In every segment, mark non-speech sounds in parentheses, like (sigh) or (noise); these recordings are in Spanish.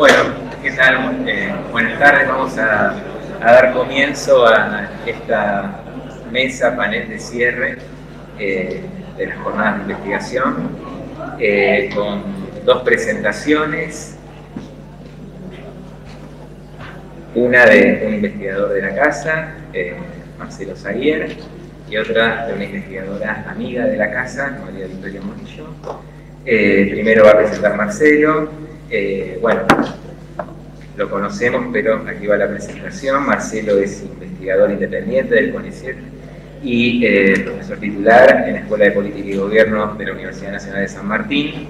Bueno, ¿qué tal? Eh, buenas tardes, vamos a, dar comienzo a esta mesa, panel de cierre eh, de las jornadas de investigación, eh, con dos presentaciones, una de un investigador de la casa, Marcelo Zaguier, y otra de una investigadora amiga de la casa, María Victoria Murillo. primero va a presentar Marcelo, eh, bueno, lo conocemos, pero aquí va la presentación. Marcelo es investigador independiente del CONICET y eh, profesor titular en la Escuela de Política y Gobierno de la Universidad Nacional de San Martín.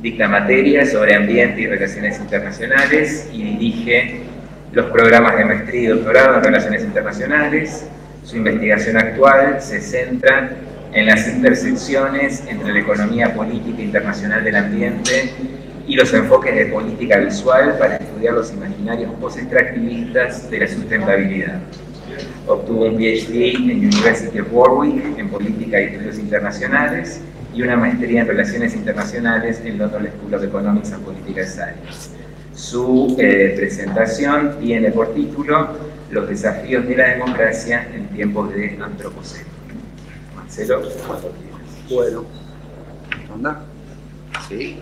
Dicta materias sobre ambiente y relaciones internacionales y dirige los programas de maestría y doctorado en relaciones internacionales. Su investigación actual se centra en las intersecciones entre la economía política internacional del ambiente y los enfoques de política visual para estudiar los imaginarios post-extractivistas de la sustentabilidad. Obtuvo un PhD en University of Warwick en Política y Estudios Internacionales y una maestría en Relaciones Internacionales en London School of Economics and Political Science. Su eh, presentación tiene por título Los desafíos de la democracia en tiempos de antropoceno. Marcelo, cuando quieras. Bueno, ¿anda? Sí.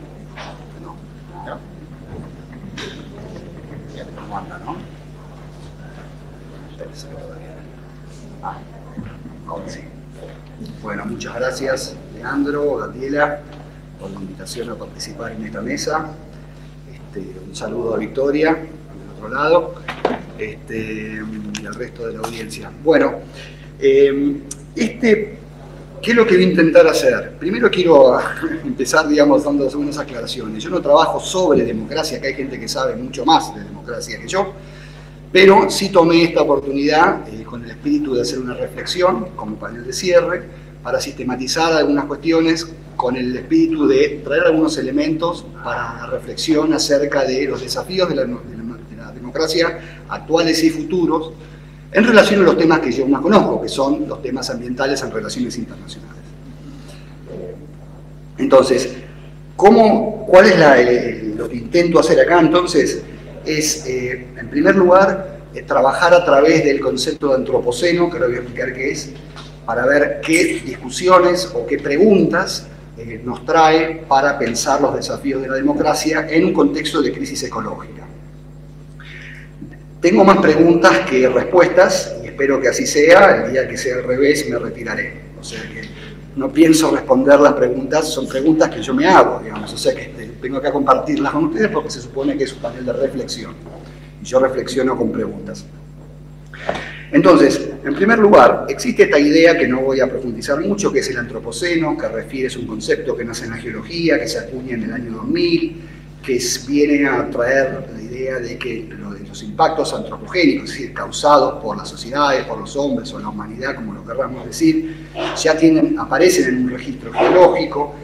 ¿No? Ah, bueno, muchas gracias, Leandro, Daniela, por la invitación a participar en esta mesa. Este, un saludo a Victoria, del otro lado, este, y al resto de la audiencia. Bueno, eh, este ¿Qué es lo que voy a intentar hacer? Primero quiero (laughs) empezar, digamos, dando algunas aclaraciones. Yo no trabajo sobre democracia, que hay gente que sabe mucho más de democracia que yo, pero sí tomé esta oportunidad eh, con el espíritu de hacer una reflexión como panel de cierre para sistematizar algunas cuestiones con el espíritu de traer algunos elementos para la reflexión acerca de los desafíos de la, de la democracia actuales y futuros en relación a los temas que yo más conozco, que son los temas ambientales en relaciones internacionales. Entonces, ¿cómo, ¿cuál es lo que intento hacer acá? Entonces, es, eh, en primer lugar, eh, trabajar a través del concepto de antropoceno, que ahora voy a explicar qué es, para ver qué discusiones o qué preguntas eh, nos trae para pensar los desafíos de la democracia en un contexto de crisis ecológica. Tengo más preguntas que respuestas y espero que así sea. El día que sea al revés me retiraré. O sea que no pienso responder las preguntas, son preguntas que yo me hago, digamos. O sea que este, tengo que compartirlas con ustedes porque se supone que es un panel de reflexión. Y yo reflexiono con preguntas. Entonces, en primer lugar, existe esta idea que no voy a profundizar mucho, que es el antropoceno, que refiere a un concepto que nace en la geología, que se acuña en el año 2000, que viene a traer la idea de que impactos antropogénicos, es decir, causados por las sociedades, por los hombres o la humanidad, como lo querramos decir, ya tienen, aparecen en un registro geológico.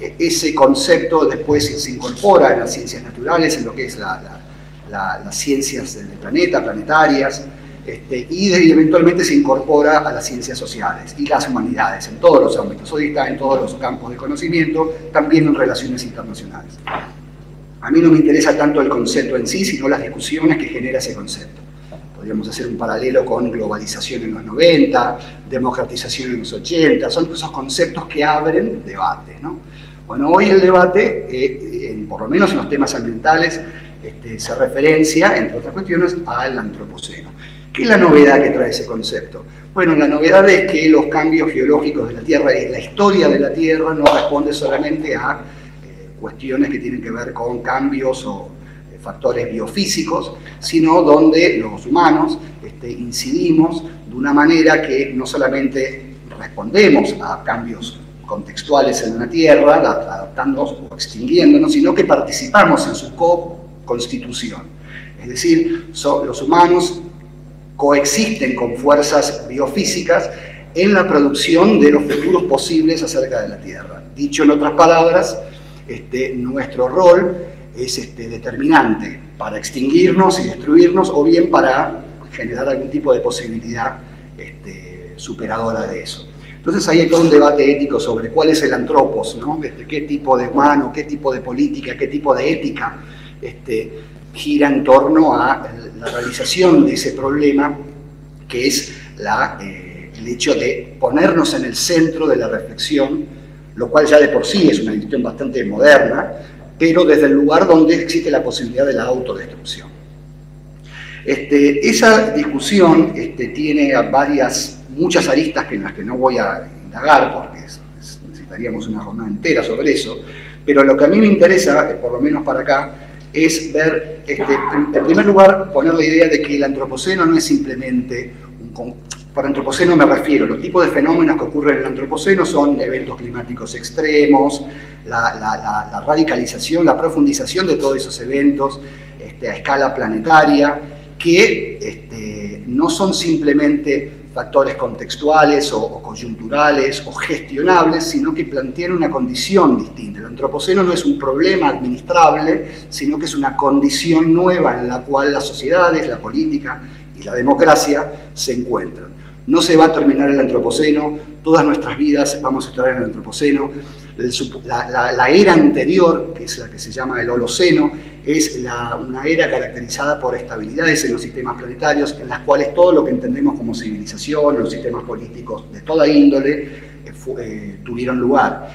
E, ese concepto después se incorpora en las ciencias naturales, en lo que es las ciencias del planeta, planetarias, este, y eventualmente se incorpora a las ciencias sociales y las humanidades en todos los ámbitos. Hoy está en todos los campos de conocimiento, también en relaciones internacionales. A mí no me interesa tanto el concepto en sí, sino las discusiones que genera ese concepto. Podríamos hacer un paralelo con globalización en los 90, democratización en los 80, son esos conceptos que abren debate. ¿no? Bueno, hoy el debate, eh, por lo menos en los temas ambientales, este, se referencia, entre otras cuestiones, al antropoceno. ¿Qué es la novedad que trae ese concepto? Bueno, la novedad es que los cambios geológicos de la Tierra y la historia de la Tierra no responde solamente a cuestiones que tienen que ver con cambios o eh, factores biofísicos, sino donde los humanos este, incidimos de una manera que no solamente respondemos a cambios contextuales en la Tierra, adaptándonos o extinguiéndonos, sino que participamos en su co-constitución. Es decir, los humanos coexisten con fuerzas biofísicas en la producción de los futuros posibles acerca de la Tierra. Dicho en otras palabras, este, nuestro rol es este, determinante para extinguirnos y destruirnos o bien para generar algún tipo de posibilidad este, superadora de eso. Entonces ahí hay todo un debate ético sobre cuál es el antropos, qué tipo de humano, qué tipo de política, qué tipo de ética gira en torno a la realización de ese problema, que es eh, el hecho de ponernos en el centro de la reflexión, lo cual ya de por sí es una cuestión bastante moderna, pero desde el lugar donde existe la posibilidad de la autodestrucción. Este, esa discusión este, tiene varias, muchas aristas en las que no voy a indagar porque necesitaríamos una jornada entera sobre eso, pero lo que a mí me interesa, eh, por lo menos para acá, es ver, este, en primer lugar, poner la idea de que el antropoceno no es simplemente un... Por antropoceno me refiero, los tipos de fenómenos que ocurren en el antropoceno son eventos climáticos extremos, la, radicalización, la profundización de todos esos eventos este, a escala planetaria, que este, no son simplemente factores contextuales o, coyunturales o gestionables, sino que plantean una condición distinta. El antropoceno no es un problema administrable, sino que es una condición nueva en la cual las sociedades, la política y la democracia se encuentran. No se va a terminar el antropoceno, todas nuestras vidas vamos a estar en el antropoceno. La, era anterior, que es la que se llama el Holoceno, es una era caracterizada por estabilidades en los sistemas planetarios, en las cuales todo lo que entendemos como civilización, los sistemas políticos de toda índole, eh, eh, tuvieron lugar.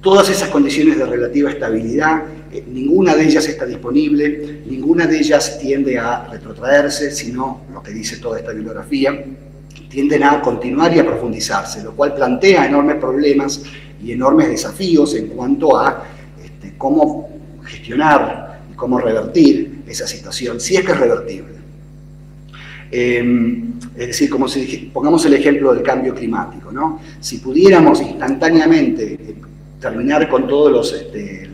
Todas esas condiciones de relativa estabilidad, eh, ninguna de ellas está disponible, ninguna de ellas tiende a retrotraerse, sino lo que dice toda esta bibliografía, tienden a continuar y a profundizarse, lo cual plantea enormes problemas y enormes desafíos en cuanto a este, cómo gestionar y cómo revertir esa situación, si es que es revertible. Em, es decir, como si pongamos el ejemplo del cambio climático, ¿no? Si pudiéramos instantáneamente eh, terminar con todas este,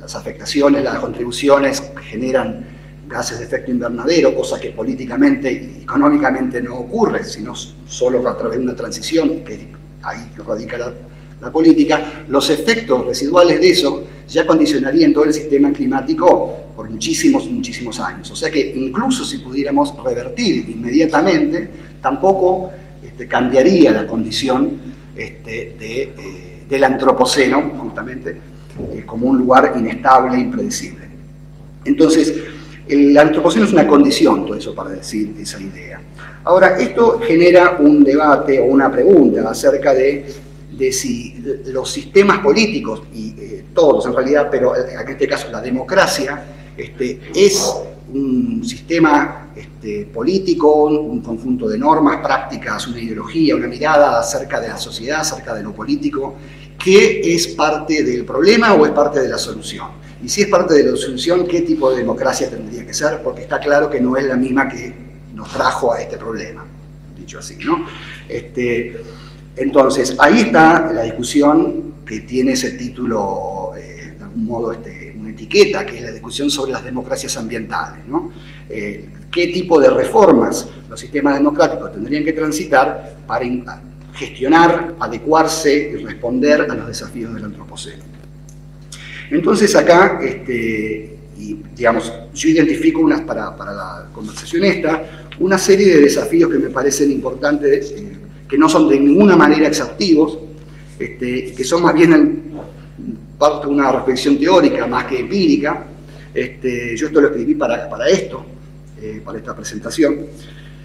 las afectaciones, las contribuciones que generan gases de efecto invernadero, cosa que políticamente y económicamente no ocurre, sino solo a través de una transición, que ahí radica la, política, los efectos residuales de eso ya condicionarían todo el sistema climático por muchísimos, muchísimos años. O sea que incluso si pudiéramos revertir inmediatamente, tampoco este, cambiaría la condición este, de, eh, del antropoceno, justamente, eh, como un lugar inestable impredecible. Entonces, el antropoceno es una condición, todo eso para decir esa idea. Ahora, esto genera un debate o una pregunta acerca de, si los sistemas políticos, y eh, todos en realidad, pero en este caso la democracia, este, es un sistema este, político, un, conjunto de normas, prácticas, una ideología, una mirada acerca de la sociedad, acerca de lo político, que es parte del problema o es parte de la solución. Y si es parte de la solución, ¿qué tipo de democracia tendría que ser? Porque está claro que no es la misma que nos trajo a este problema, dicho así, ¿no? Este, entonces, ahí está la discusión que tiene ese título, eh, de algún modo, este, una etiqueta, que es la discusión sobre las democracias ambientales, ¿no? Eh, ¿Qué tipo de reformas los sistemas democráticos tendrían que transitar para gestionar, adecuarse y responder a los desafíos del antropoceno? Entonces acá, este, digamos, yo identifico unas para, para, la conversación esta, una serie de desafíos que me parecen importantes, eh, que no son de ninguna manera exhaustivos, este, que son más bien parte de una reflexión teórica más que empírica. Este, yo esto lo escribí para, para esto, eh, para esta presentación,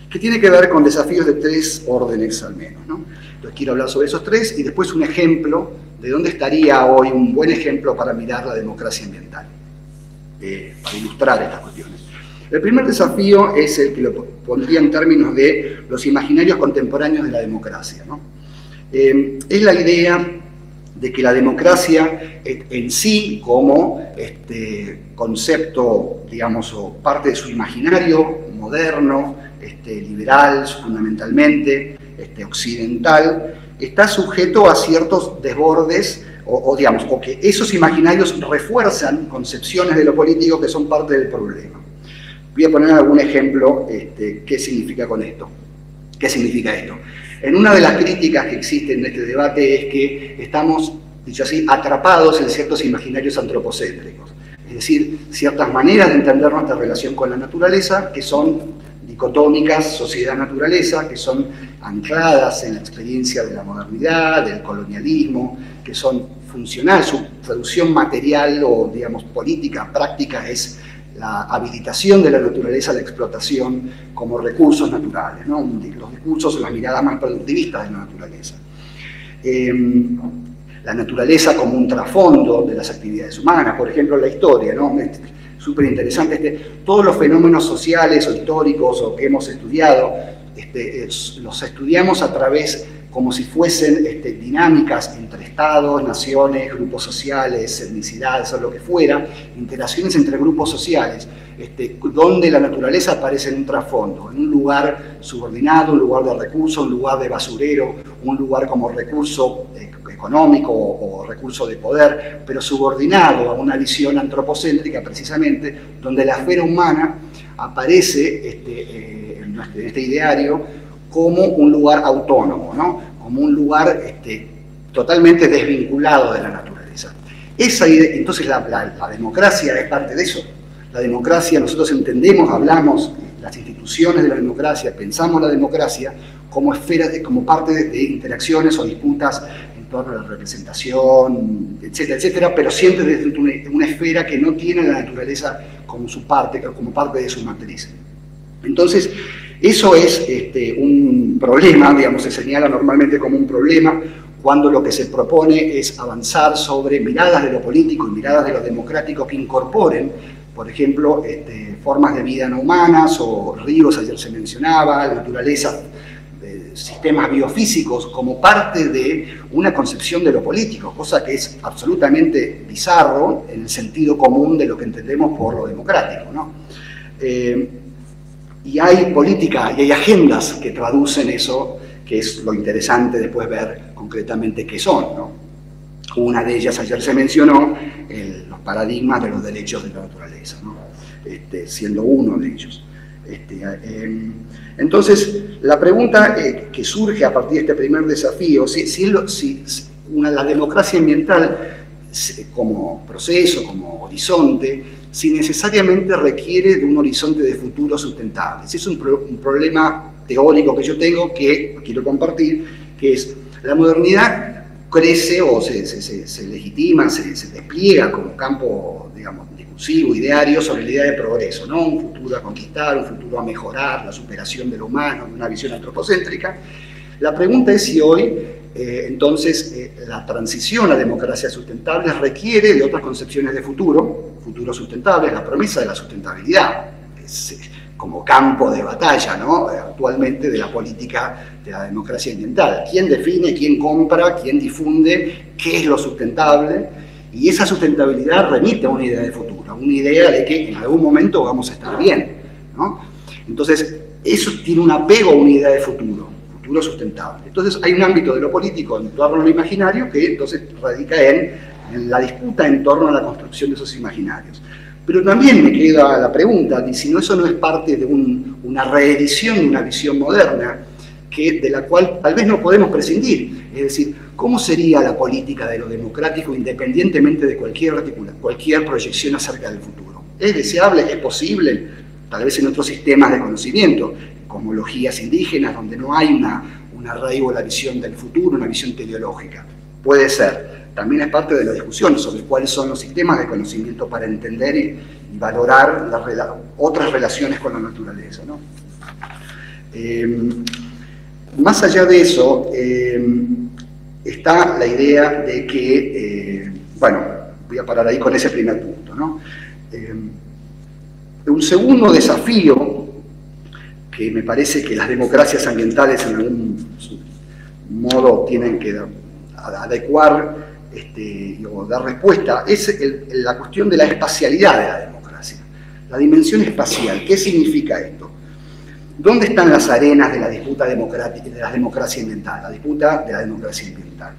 que tiene que ver con desafíos de tres órdenes al menos. ¿no? Entonces quiero hablar sobre esos tres y después un ejemplo de dónde estaría hoy un buen ejemplo para mirar la democracia ambiental, eh, para ilustrar estas cuestiones. El primer desafío es el que lo pondría en términos de los imaginarios contemporáneos de la democracia. Eh, es la idea de que la democracia en sí, como este, concepto, digamos, o parte de su imaginario moderno, este, liberal fundamentalmente, este, occidental, está sujeto a ciertos desbordes o, digamos, o que esos imaginarios refuerzan concepciones de lo político que son parte del problema. Voy a poner algún ejemplo, este, ¿qué significa con esto? ¿Qué significa esto? En una de las críticas que existen en este debate es que estamos, dicho así, atrapados en ciertos imaginarios antropocéntricos, es decir, ciertas maneras de entender nuestra relación con la naturaleza que son dicotómicas sociedad-naturaleza, que son ancladas en la experiencia de la modernidad, del colonialismo, que son funcionales, su traducción material o, digamos, política, práctica, es la habilitación de la naturaleza a la explotación como recursos naturales, ¿no? los discursos, las miradas más productivistas de la naturaleza. Em, la naturaleza como un trasfondo de las actividades humanas, por ejemplo, la historia, ¿no? súper interesante, este, todos los fenómenos sociales o históricos o que hemos estudiado, este, los estudiamos a través como si fuesen este, dinámicas entre estados, naciones, grupos sociales, etnicidades o lo que fuera, interacciones entre grupos sociales, este, donde la naturaleza aparece en un trasfondo, en un lugar subordinado, un lugar de recurso, un lugar de basurero, un lugar como recurso eh, económico o, recurso de poder, pero subordinado a una visión antropocéntrica precisamente, donde la esfera humana aparece este, eh, este ideario como un lugar autónomo, ¿no? como un lugar este, totalmente desvinculado de la naturaleza. Esa entonces la, democracia es parte de eso. La democracia, nosotros entendemos, hablamos, las instituciones de la democracia, pensamos la democracia como esfera, como parte de, interacciones o disputas en torno a la representación, etcétera, etcétera, pero siempre desde una, una esfera que no tiene la naturaleza como su parte, como parte de su matriz. Entonces, eso es este, un problema, digamos, se señala normalmente como un problema cuando lo que se propone es avanzar sobre miradas de lo político y miradas de lo democrático que incorporen, por ejemplo, este, formas de vida no humanas o ríos, ayer se mencionaba, naturaleza, sistemas biofísicos como parte de una concepción de lo político, cosa que es absolutamente bizarro en el sentido común de lo que entendemos por lo democrático. ¿no? Eh, y hay política y hay agendas que traducen eso, que es lo interesante después ver concretamente qué son. Una de ellas ayer se mencionó, los paradigmas de los derechos de la naturaleza, este, siendo uno de ellos. Este, em, entonces, la pregunta eh, que surge a partir de este primer desafío, si, si, una, la democracia ambiental como proceso, como horizonte, si necesariamente requiere de un horizonte de futuro sustentable. Ese es un, problema teórico que yo tengo que quiero compartir, que es la modernidad crece o se, legitima, se, despliega como campo, digamos, discursivo, ideario sobre la idea de progreso, ¿no? Un futuro a conquistar, un futuro a mejorar, la superación de lo humano, una visión antropocéntrica. La pregunta es si hoy eh, entonces, eh, la transición a democracia sustentable requiere de otras concepciones de futuro, futuro sustentable, la promesa de la sustentabilidad, es, eh, como campo de batalla ¿no? actualmente de la política de la democracia ambiental. ¿Quién define, quién compra, quién difunde qué es lo sustentable? Y esa sustentabilidad remite a una idea de futuro, una idea de que en algún momento vamos a estar bien. Entonces, eso tiene un apego a una idea de futuro sustentable. Entonces hay un ámbito de lo político en torno a lo imaginario que entonces radica en, la disputa en torno a la construcción de esos imaginarios. Pero también me queda la pregunta de si no eso no es parte de una reedición de una visión moderna que, de la cual tal vez no podemos prescindir. Es decir, ¿cómo sería la política de lo democrático independientemente de cualquier, cualquier proyección acerca del futuro? ¿Es deseable? ¿Es posible? Tal vez en otros sistemas de conocimiento, cosmologías indígenas, donde no hay una, un arraigo a la visión del futuro, una visión teleológica. Puede ser. También es parte de la discusión sobre cuáles son los sistemas de conocimiento para entender y, valorar otras relaciones con la naturaleza. Em, más allá de eso, em, está la idea de que, eh, bueno, voy a parar ahí con ese primer punto. ¿no? Em, un segundo desafío que me parece que las democracias ambientales en algún modo tienen que adecuar este, o dar respuesta, es la cuestión de la espacialidad de la democracia, la dimensión espacial. ¿Qué significa esto? ¿Dónde están las arenas de la disputa democrática, de la democracia ambiental, la disputa de la democracia ambiental?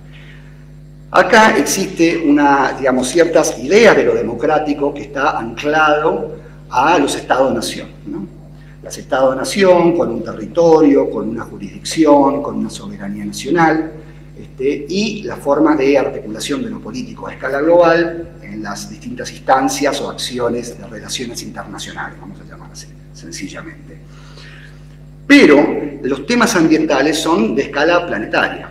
Acá existe una, digamos, ciertas ideas de lo democrático que está anclado a los estados-nación. ¿no? Las Estado-nación, con un territorio, con una jurisdicción, con una soberanía nacional, este, y la forma de articulación de lo político a escala global en las distintas instancias o acciones de relaciones internacionales, vamos a llamar así, sencillamente. Pero los temas ambientales son de escala planetaria,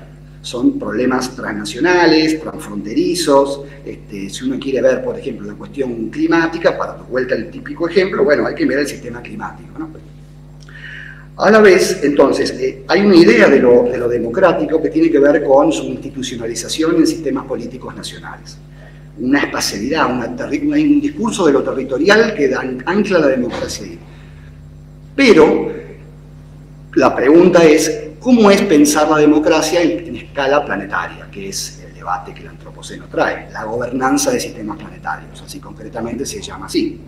son problemas transnacionales, transfronterizos. Este, si uno quiere ver, por ejemplo, la cuestión climática, para dar vuelta al típico ejemplo, bueno, hay que mirar el sistema climático. A la vez, entonces, eh, hay una idea de lo, de lo, democrático que tiene que ver con su institucionalización en sistemas políticos nacionales. Una espacialidad, una un discurso de lo territorial que ancla la democracia. Pero la pregunta es, ¿cómo es pensar la democracia en, escala planetaria? Que es el debate que el antropoceno trae, la gobernanza de sistemas planetarios, así concretamente se llama así.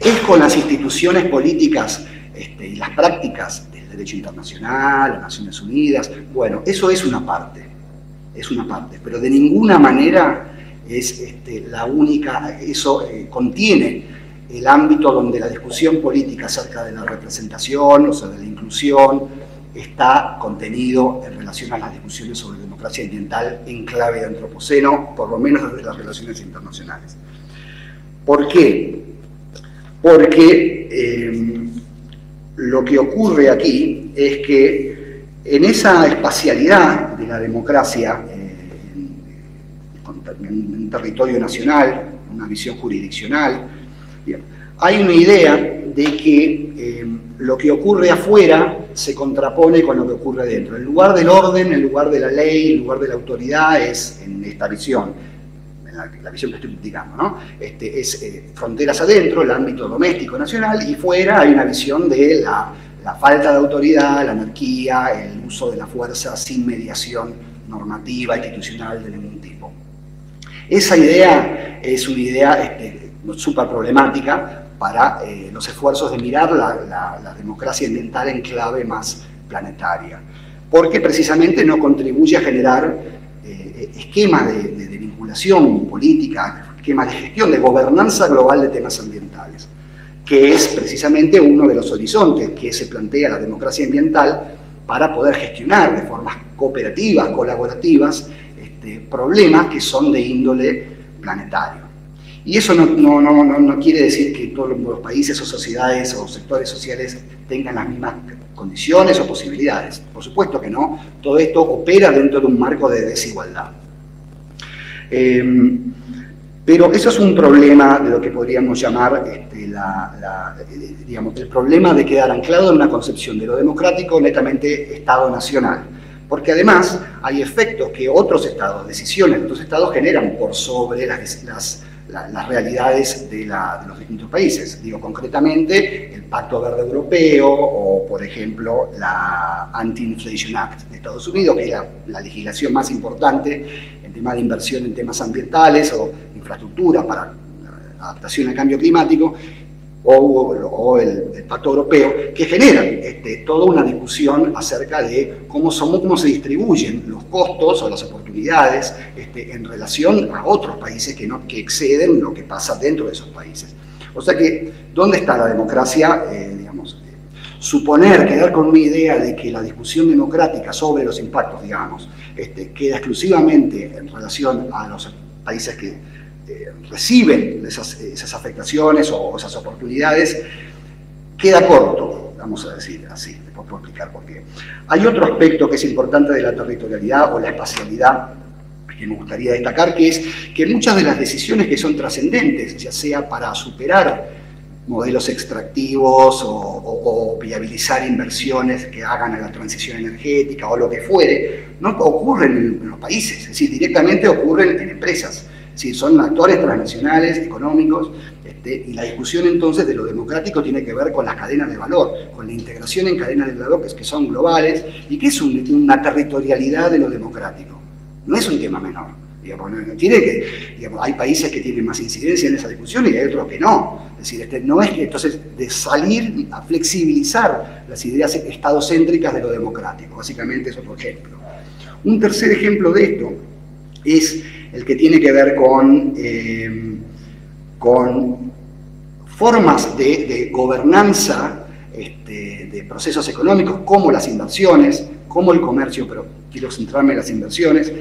Es con las instituciones políticas este, y las prácticas del derecho internacional, las Naciones Unidas, bueno, eso es una parte, es una parte, pero de ninguna manera es este, la única, eso eh, contiene el ámbito donde la discusión política acerca de la representación, o sea, de la inclusión, está contenido en relación a las discusiones sobre democracia ambiental en clave de antropoceno, por lo menos desde las relaciones internacionales. ¿Por qué? Porque eh, lo que ocurre aquí es que en esa espacialidad de la democracia, eh, en un territorio nacional, una visión jurisdiccional, hay una idea de que eh, lo que ocurre afuera se contrapone con lo que ocurre dentro. El lugar del orden, el lugar de la ley, el lugar de la autoridad es en esta visión la, visión que estoy indicando, ¿no? Este, es eh, fronteras adentro, el ámbito doméstico nacional, y fuera hay una visión de la, falta de autoridad, la anarquía, el uso de la fuerza sin mediación normativa, institucional de ningún tipo. Esa idea es una idea este, súper problemática para eh, los esfuerzos de mirar la, democracia ambiental en clave más planetaria, porque precisamente no contribuye a generar eh, esquemas de, política, esquema de gestión, de gobernanza global de temas ambientales, que es precisamente uno de los horizontes que se plantea la democracia ambiental para poder gestionar de formas cooperativas, colaborativas, este, problemas que son de índole planetario. Y eso no, no, no, no, quiere decir que todos los países o sociedades o sectores sociales tengan las mismas condiciones o posibilidades. Por supuesto que no. Todo esto opera dentro de un marco de desigualdad. Em, pero eso es un problema de lo que podríamos llamar este, digamos, el problema de quedar anclado en una concepción de lo democrático netamente Estado nacional. Porque además hay efectos que otros estados, decisiones de otros estados generan por sobre las, las, las realidades de, los distintos países. Digo concretamente el Pacto Verde Europeo o, por ejemplo, la Anti-Inflation Act de Estados Unidos, que es la legislación más importante tema de inversión en temas ambientales o infraestructura para adaptación al cambio climático, o, el, Pacto Europeo, que generan este, toda una discusión acerca de cómo, somos, cómo se distribuyen los costos o las oportunidades este, en relación a otros países que, no, que exceden lo que pasa dentro de esos países. O sea que, ¿dónde está la democracia? Eh, digamos, suponer, quedar con una idea de que la discusión democrática sobre los impactos, digamos, este, queda exclusivamente en relación a los países que eh, reciben esas, afectaciones o esas oportunidades, queda corto, vamos a decir así, después puedo explicar por qué. Hay otro aspecto que es importante de la territorialidad o la espacialidad que me gustaría destacar, que es que muchas de las decisiones que son trascendentes, ya sea para superar modelos extractivos o, viabilizar inversiones que hagan a la transición energética o lo que fuere, no ocurren en, los países, es decir, directamente ocurren en empresas. Si son actores transnacionales, económicos, este, y la discusión entonces de lo democrático tiene que ver con las cadenas de valor, con la integración en cadenas de valor que, que son globales y que es una territorialidad de lo democrático. No es un tema menor tiene que, hay países que tienen más incidencia en esa discusión y hay otros que no. Es decir, este, no es que entonces de salir a flexibilizar las ideas estadocéntricas de lo democrático, básicamente es otro ejemplo. Un tercer ejemplo de esto es el que tiene que ver con, eh, con formas de, gobernanza este, de procesos económicos como las inversiones, como el comercio, pero quiero centrarme en las inversiones,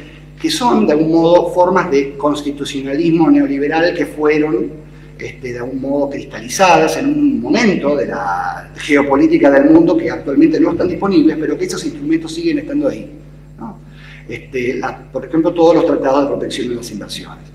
que son de algún modo formas de constitucionalismo neoliberal que fueron este, de algún modo cristalizadas en un momento de la geopolítica del mundo que actualmente no están disponibles, pero que esos instrumentos siguen estando ahí. Este, por ejemplo, todos los tratados de protección de las inversiones.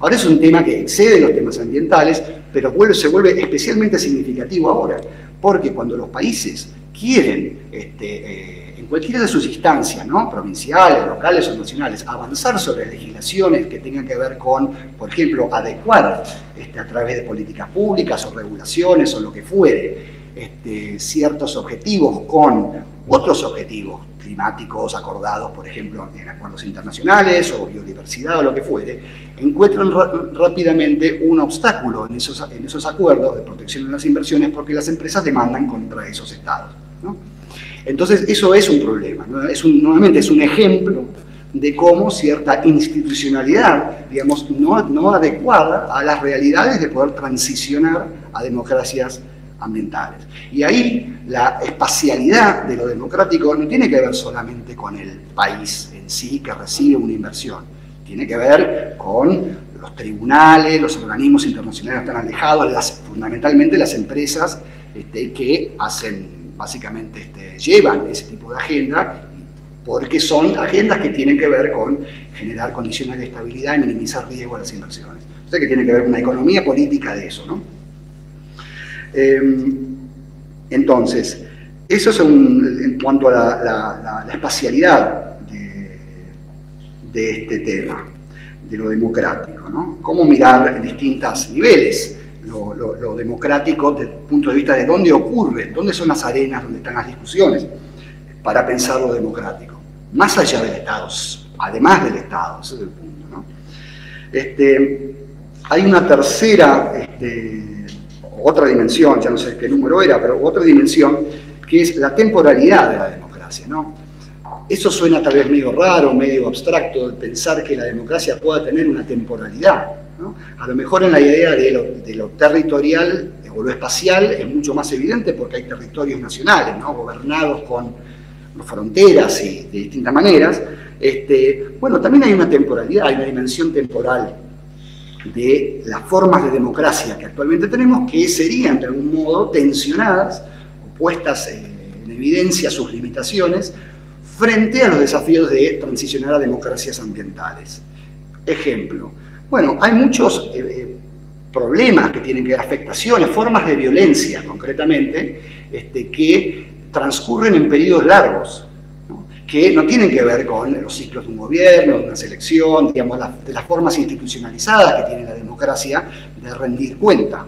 Ahora es un tema que excede los temas ambientales, pero se vuelve especialmente significativo ahora, porque cuando los países quieren, este, eh, en cualquiera de sus instancias, provinciales, locales o nacionales, avanzar sobre legislaciones que tengan que ver con, por ejemplo, adecuar este, a través de políticas públicas o regulaciones o lo que fuere, ciertos objetivos con otros objetivos climáticos acordados, por ejemplo, en acuerdos internacionales o biodiversidad o lo que fuere, encuentran rápidamente un obstáculo en esos, en esos acuerdos de protección de las inversiones porque las empresas demandan contra esos estados. Entonces, eso es un problema. Es nuevamente, es un ejemplo de cómo cierta institucionalidad, digamos, no, no adecuada a las realidades de poder transicionar a democracias ambientales. Y ahí la espacialidad de lo democrático no tiene que ver solamente con el país en sí que recibe una inversión, tiene que ver con los tribunales, los organismos internacionales están alejados, las, fundamentalmente las empresas este, que hacen, básicamente este, llevan ese tipo de agenda, porque son agendas que tienen que ver con generar condiciones de estabilidad y minimizar riesgo a las inversiones. O sea que tiene que ver con una economía política de eso, ¿no? Em, entonces, eso es en cuanto a la, espacialidad de, este tema, de lo democrático, ¿no? Cómo mirar en distintos niveles lo, democrático desde el punto de vista de dónde ocurre, dónde son las arenas, dónde están las discusiones, para pensar lo democrático, más allá del Estado, además del Estado, ese es el punto. Este, hay una tercera este, otra dimensión, ya no sé qué número era, pero otra dimensión, que es la temporalidad de la democracia. ¿no? Eso suena tal vez medio raro, medio abstracto, pensar que la democracia pueda tener una temporalidad. ¿no? A lo mejor en la idea de lo, territorial o lo espacial es mucho más evidente porque hay territorios nacionales, ¿no? gobernados con fronteras y de distintas maneras. Este, bueno, también hay una temporalidad, hay una dimensión temporal de las formas de democracia que actualmente tenemos, que serían de algún modo tensionadas o puestas en evidencia sus limitaciones frente a los desafíos de transicionar a democracias ambientales. Ejemplo, bueno, hay muchos eh, eh, problemas que tienen que ver, afectaciones, formas de violencia concretamente, este, que transcurren en periodos largos que no tienen que ver con los ciclos de un gobierno, de una selección, digamos, de las formas institucionalizadas que tiene la democracia de rendir cuenta,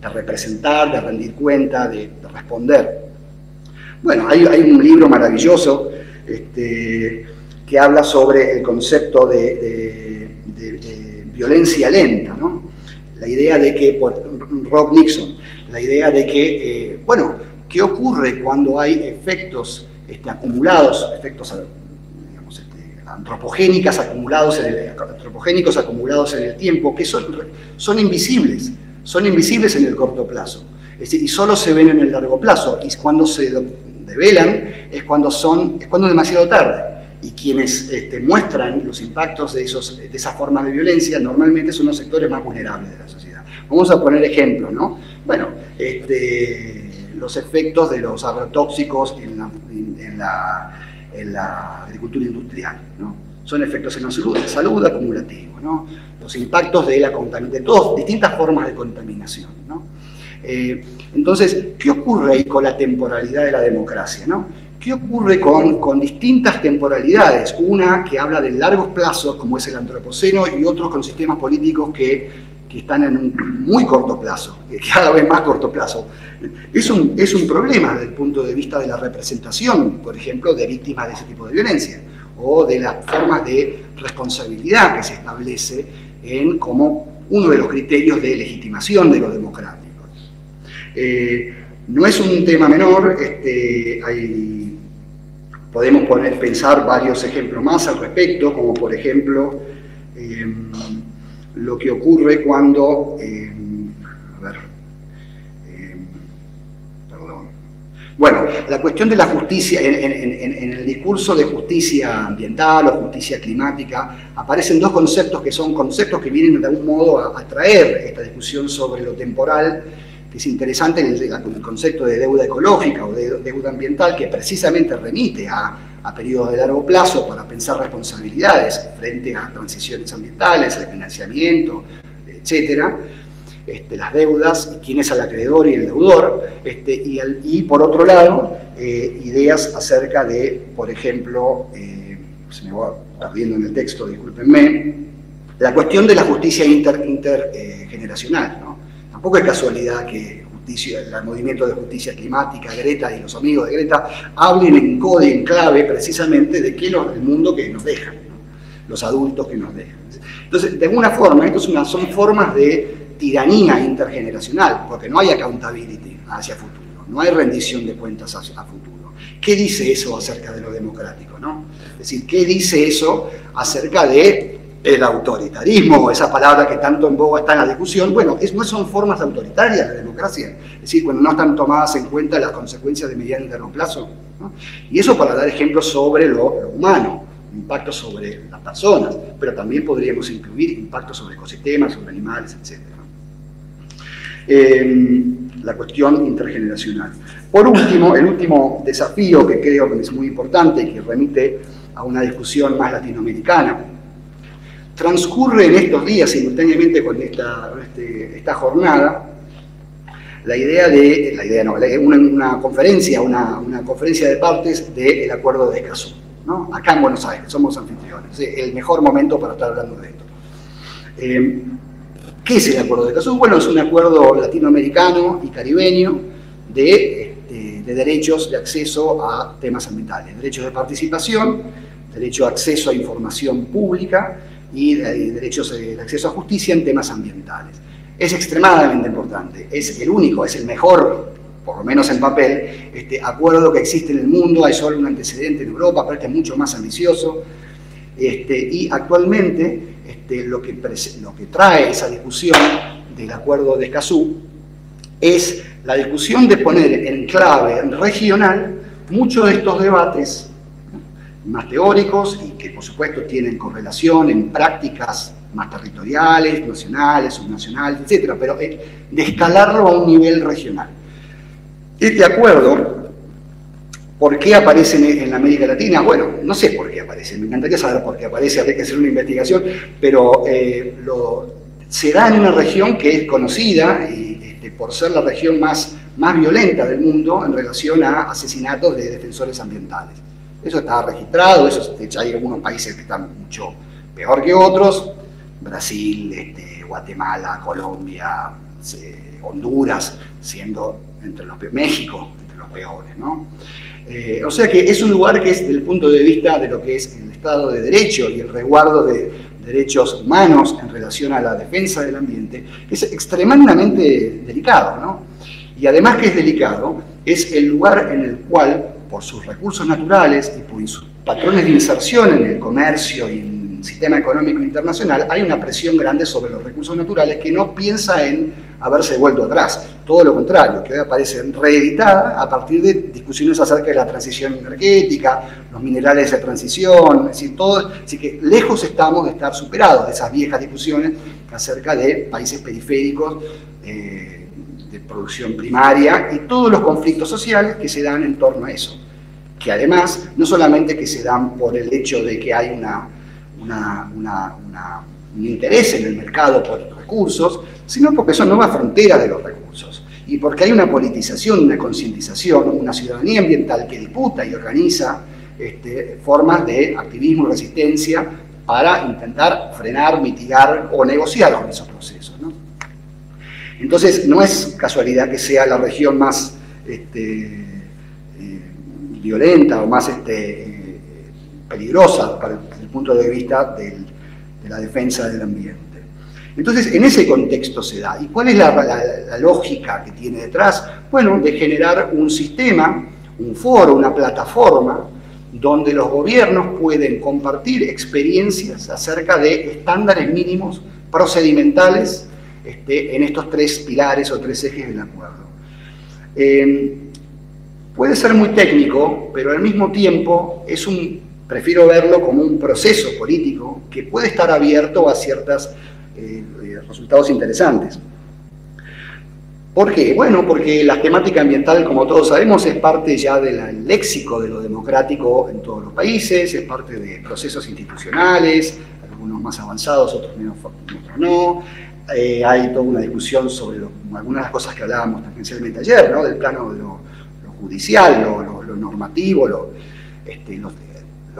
de representar, de rendir cuenta, de, responder. Bueno, hay, un libro maravilloso este, que habla sobre el concepto de, violencia lenta, ¿no? la idea de que, por Rob Nixon, la idea de que, eh, bueno, ¿qué ocurre cuando hay efectos este, acumulados, efectos digamos, este, acumulados antropogénicos acumulados en el tiempo, que son, son invisibles, son invisibles en el corto plazo. y solo se ven en el largo plazo. Y cuando se develan es cuando, son, es cuando es demasiado tarde. Y quienes este, muestran los impactos de, esos, de esas formas de violencia normalmente son los sectores más vulnerables de la sociedad. Vamos a poner ejemplos, ¿no? Bueno, este, los efectos de los agrotóxicos en la, la, agricultura industrial. ¿no? Son efectos en la salud, salud acumulativos, ¿no? los impactos de la contaminación, de todas distintas formas de contaminación. ¿no? Eh, entonces, ¿qué ocurre con la temporalidad de la democracia? ¿Qué ocurre con, con, distintas temporalidades? Una que habla de largos plazos, como es el antropoceno, y otros con sistemas políticos que están en un muy corto plazo, cada vez más corto plazo. Es un, es un problema desde el punto de vista de la representación, por ejemplo, de víctimas de ese tipo de violencia, o de las formas de responsabilidad que se establece en como uno de los criterios de legitimación de los democráticos. Eh, no es un tema menor, este, podemos poner, pensar varios ejemplos más al respecto, como por ejemplo, em, lo que ocurre cuando, eh, a ver, eh, perdón. Bueno, la cuestión de la justicia, en, el discurso de justicia ambiental o justicia climática, aparecen dos conceptos que son conceptos que vienen de algún modo a, traer esta discusión sobre lo temporal, que es interesante el, el concepto de deuda ecológica o de deuda ambiental, que precisamente remite a, a periodos de largo plazo para pensar responsabilidades frente a transiciones ambientales, el financiamiento, etcétera, este, las deudas, quién es el acreedor y el deudor, este, y, por otro lado, eh, ideas acerca de, por ejemplo, eh, se me va perdiendo en el texto, discúlpenme, la cuestión de la justicia intergeneracional. Inter, ¿no? Tampoco es casualidad que el movimiento de justicia climática, Greta y los amigos de Greta, hablen en code, en clave, precisamente de qué es el mundo que nos dejan, los adultos que nos dejan. Entonces, de alguna forma, esto son formas de tiranía intergeneracional, porque no hay accountability hacia futuro, no hay rendición de cuentas hacia futuro. ¿Qué dice eso acerca de lo democrático? Es decir, ¿qué dice eso acerca de el autoritarismo, esa palabra que tanto en boga está en la discusión? Bueno, no son formas autoritarias de democracia, es decir, cuando no están tomadas en cuenta las consecuencias de mediano y largo plazo. Y eso para dar ejemplos sobre lo, humano, impacto sobre las personas, pero también podríamos incluir impactos sobre ecosistemas, sobre animales, etc la cuestión intergeneracional. Por último, el último desafío que creo que es muy importante y que remite a una discusión más latinoamericana, transcurre en estos días, simultáneamente con esta, este, esta jornada, la idea de, la idea no, una, conferencia, una, conferencia de partes del Acuerdo de Escazú, ¿no? acá en Buenos Aires, somos anfitriones, el mejor momento para estar hablando de esto. Eh, ¿Qué es el Acuerdo de Escazú? Bueno, es un acuerdo latinoamericano y caribeño de, este, derechos de acceso a temas ambientales, derechos de participación, derecho de acceso a información pública y, derechos de, acceso a justicia en temas ambientales. Es extremadamente importante, es el único, es el mejor, por lo menos en papel, este acuerdo que existe en el mundo, hay solo un antecedente en Europa, pero este es mucho más ambicioso, este, y actualmente este, lo, que, lo que trae esa discusión del acuerdo de Escazú es la discusión de poner en clave regional muchos de estos debates más teóricos y que por supuesto tienen correlación en prácticas más territoriales, nacionales, subnacionales, etc., pero de escalarlo a un nivel regional. Este acuerdo ¿Por qué aparecen en América Latina? Bueno, no sé por qué aparecen, me encantaría saber por qué aparece, habría que hacer una investigación, pero eh, se da en una región que es conocida este, por ser la región más, más violenta del mundo en relación a asesinatos de defensores ambientales. Eso está registrado, eso, hay algunos países que están mucho peor que otros, Brasil, este, Guatemala, Colombia, Honduras, siendo entre los México, entre los peores, ¿no? Eh, o sea que es un lugar que es, desde el punto de vista de lo que es el Estado de Derecho y el resguardo de derechos humanos en relación a la defensa del ambiente, es extremadamente delicado. ¿no? Y además que es delicado, es el lugar en el cual, por sus recursos naturales y por sus patrones de inserción en el comercio y en el sistema económico internacional, hay una presión grande sobre los recursos naturales que no piensa en haberse vuelto atrás. Todo lo contrario, que hoy aparece reeditada a partir de discusiones acerca de la transición energética, los minerales de transición, es decir, todo, así que lejos estamos de estar superados de esas viejas discusiones acerca de países periféricos eh, de producción primaria y todos los conflictos sociales que se dan en torno a eso. Que además, no solamente que se dan por el hecho de que hay una, un interés en el mercado por recursos, sino porque son nuevas fronteras de los recursos y porque hay una politización, una concientización, una ciudadanía ambiental que disputa y organiza este, formas de activismo y resistencia para intentar frenar, mitigar o negociar con esos procesos. Entonces, no es casualidad que sea la región más este, eh, violenta o más este, peligrosa desde el punto de vista de la defensa del ambiente. Entonces, en ese contexto se da. ¿Y cuál es la, lógica que tiene detrás? Bueno, de generar un sistema, un foro, una plataforma, donde los gobiernos pueden compartir experiencias acerca de estándares mínimos procedimentales este, en estos tres pilares o tres ejes del acuerdo. Em, puede ser muy técnico, pero al mismo tiempo es un, prefiero verlo como un proceso político que puede estar abierto a ciertas eh, resultados interesantes. ¿Por qué? Bueno, porque la temática ambiental, como todos sabemos, es parte ya del léxico de lo democrático en todos los países, es parte de procesos institucionales, algunos más avanzados, otros menos, otros no. Eh, hay toda una discusión sobre algunas de las cosas que hablábamos tangencialmente ayer, ¿no? del plano de lo, judicial, lo, normativo, este, los,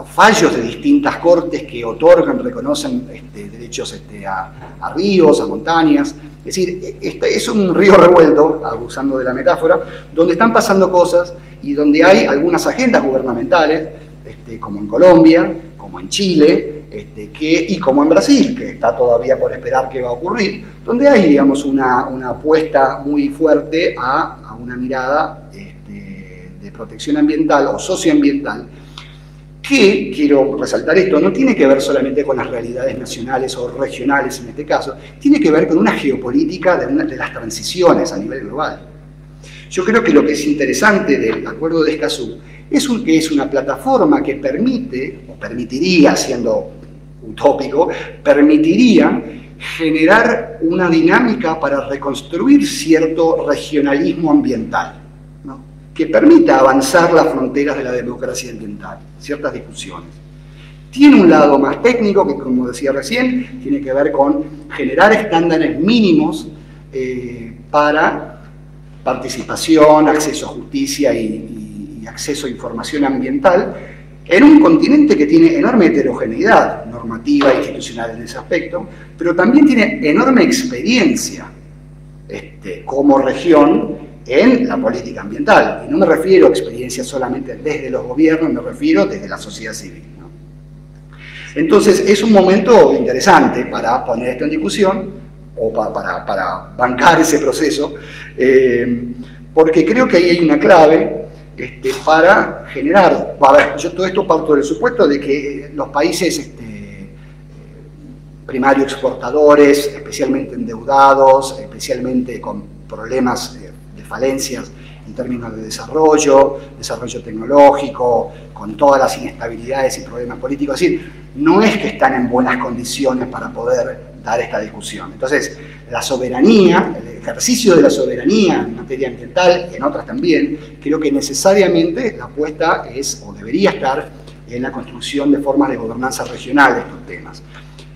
fallos de distintas cortes que otorgan, reconocen este, derechos este, a, ríos, a montañas. Es decir, este es un río revuelto, abusando de la metáfora, donde están pasando cosas y donde hay algunas agendas gubernamentales, este, como en Colombia, como en Chile, este, y como en Brasil, que está todavía por esperar qué va a ocurrir, donde hay, digamos, una, apuesta muy fuerte a, una mirada este, de protección ambiental o socioambiental que, quiero resaltar esto, no tiene que ver solamente con las realidades nacionales o regionales en este caso, tiene que ver con una geopolítica de, una, de las transiciones a nivel global. Yo creo que lo que es interesante del Acuerdo de Escazú es un, que es una plataforma que permite, o permitiría, siendo utópico, permitiría generar una dinámica para reconstruir cierto regionalismo ambiental que permita avanzar las fronteras de la democracia ambiental, ciertas discusiones. Tiene un lado más técnico que, como decía recién, tiene que ver con generar estándares mínimos eh, para participación, acceso a justicia y, y acceso a información ambiental en un continente que tiene enorme heterogeneidad normativa e institucional en ese aspecto, pero también tiene enorme experiencia este, como región en la política ambiental. Y no me refiero a experiencias solamente desde los gobiernos, me refiero desde la sociedad civil. Entonces es un momento interesante para poner esto en discusión o para, para, bancar ese proceso, eh, porque creo que ahí hay una clave este, para generar, a ver, yo todo esto parto del supuesto de que los países este, primarios exportadores, especialmente endeudados, especialmente con problemas falencias en términos de desarrollo, desarrollo tecnológico, con todas las inestabilidades y problemas políticos. Es decir, no es que están en buenas condiciones para poder dar esta discusión. Entonces, la soberanía, el ejercicio de la soberanía en materia ambiental, en otras también, creo que necesariamente la apuesta es o debería estar en la construcción de formas de gobernanza regional de estos temas.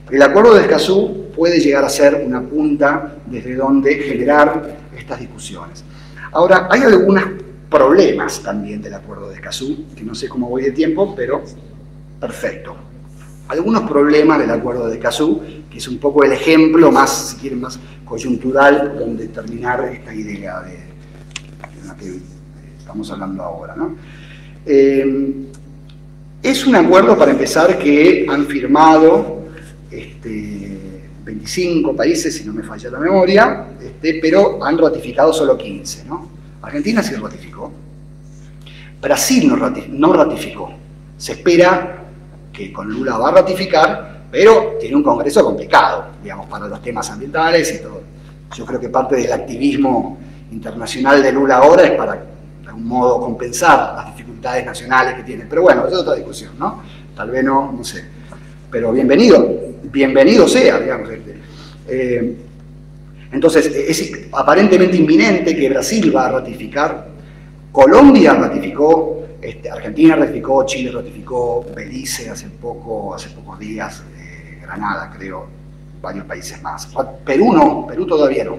El acuerdo de Escazú puede llegar a ser una punta desde donde generar estas discusiones. Ahora, hay algunos problemas también del acuerdo de Escazú, que no sé cómo voy de tiempo, pero perfecto. Algunos problemas del acuerdo de Escazú, que es un poco el ejemplo más, si quieren, más coyuntural donde terminar esta idea de, la que estamos hablando ahora. Eh, es un acuerdo, para empezar, que han firmado este, 25 países, si no me falla la memoria, este, pero han ratificado solo 15. ¿no? Argentina sí ratificó. Brasil no ratificó. Se espera que con Lula va a ratificar, pero tiene un congreso complicado, digamos, para los temas ambientales y todo. Yo creo que parte del activismo internacional de Lula ahora es para, de algún modo, compensar las dificultades nacionales que tiene. Pero bueno, es otra discusión, ¿no? Tal vez no, no sé. Pero bienvenido, bienvenido sea, digamos. Eh, entonces, es aparentemente inminente que Brasil va a ratificar, Colombia ratificó, este, Argentina ratificó, Chile ratificó, Belice hace poco, hace pocos días, eh, Granada creo, varios países más. Perú no, Perú todavía no.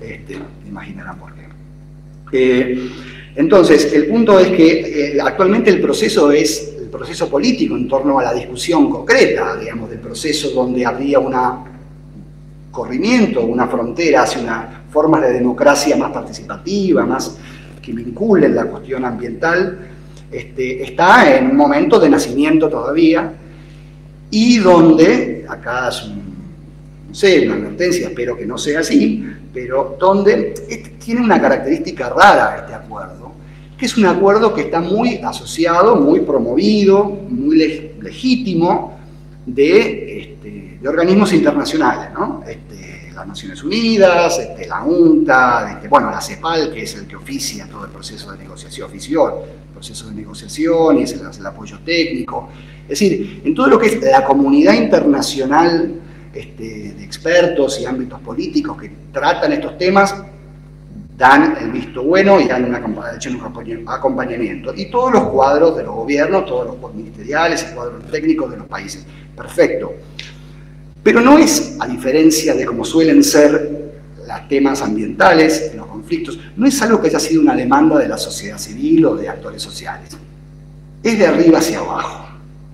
Este, imaginarán por qué. Eh, entonces, el punto es que actualmente el proceso es proceso político en torno a la discusión concreta, digamos, del proceso donde habría un corrimiento, una frontera hacia una formas de democracia más participativa, más que vinculen la cuestión ambiental, este, está en un momento de nacimiento todavía y donde, acá es no sé, una advertencia, espero que no sea así, pero donde tiene una característica rara este acuerdo que es un acuerdo que está muy asociado, muy promovido, muy legítimo este, de, organismos internacionales, ¿no? Este, las Naciones Unidas, este, la UNTA, bueno, la CEPAL, que es el que oficia todo el proceso de negociación, ofició el proceso de negociación y es el, apoyo técnico. Es decir, en todo lo que es la comunidad internacional de expertos y ámbitos políticos que tratan estos temas, dan el visto bueno y dan un acompañamiento. Y todos los cuadros de los gobiernos, todos los ministeriales y cuadros técnicos de los países. Perfecto. Pero no es, a diferencia de como suelen ser los temas ambientales, los conflictos, no es algo que haya sido una demanda de la sociedad civil o de actores sociales. Es de arriba hacia abajo.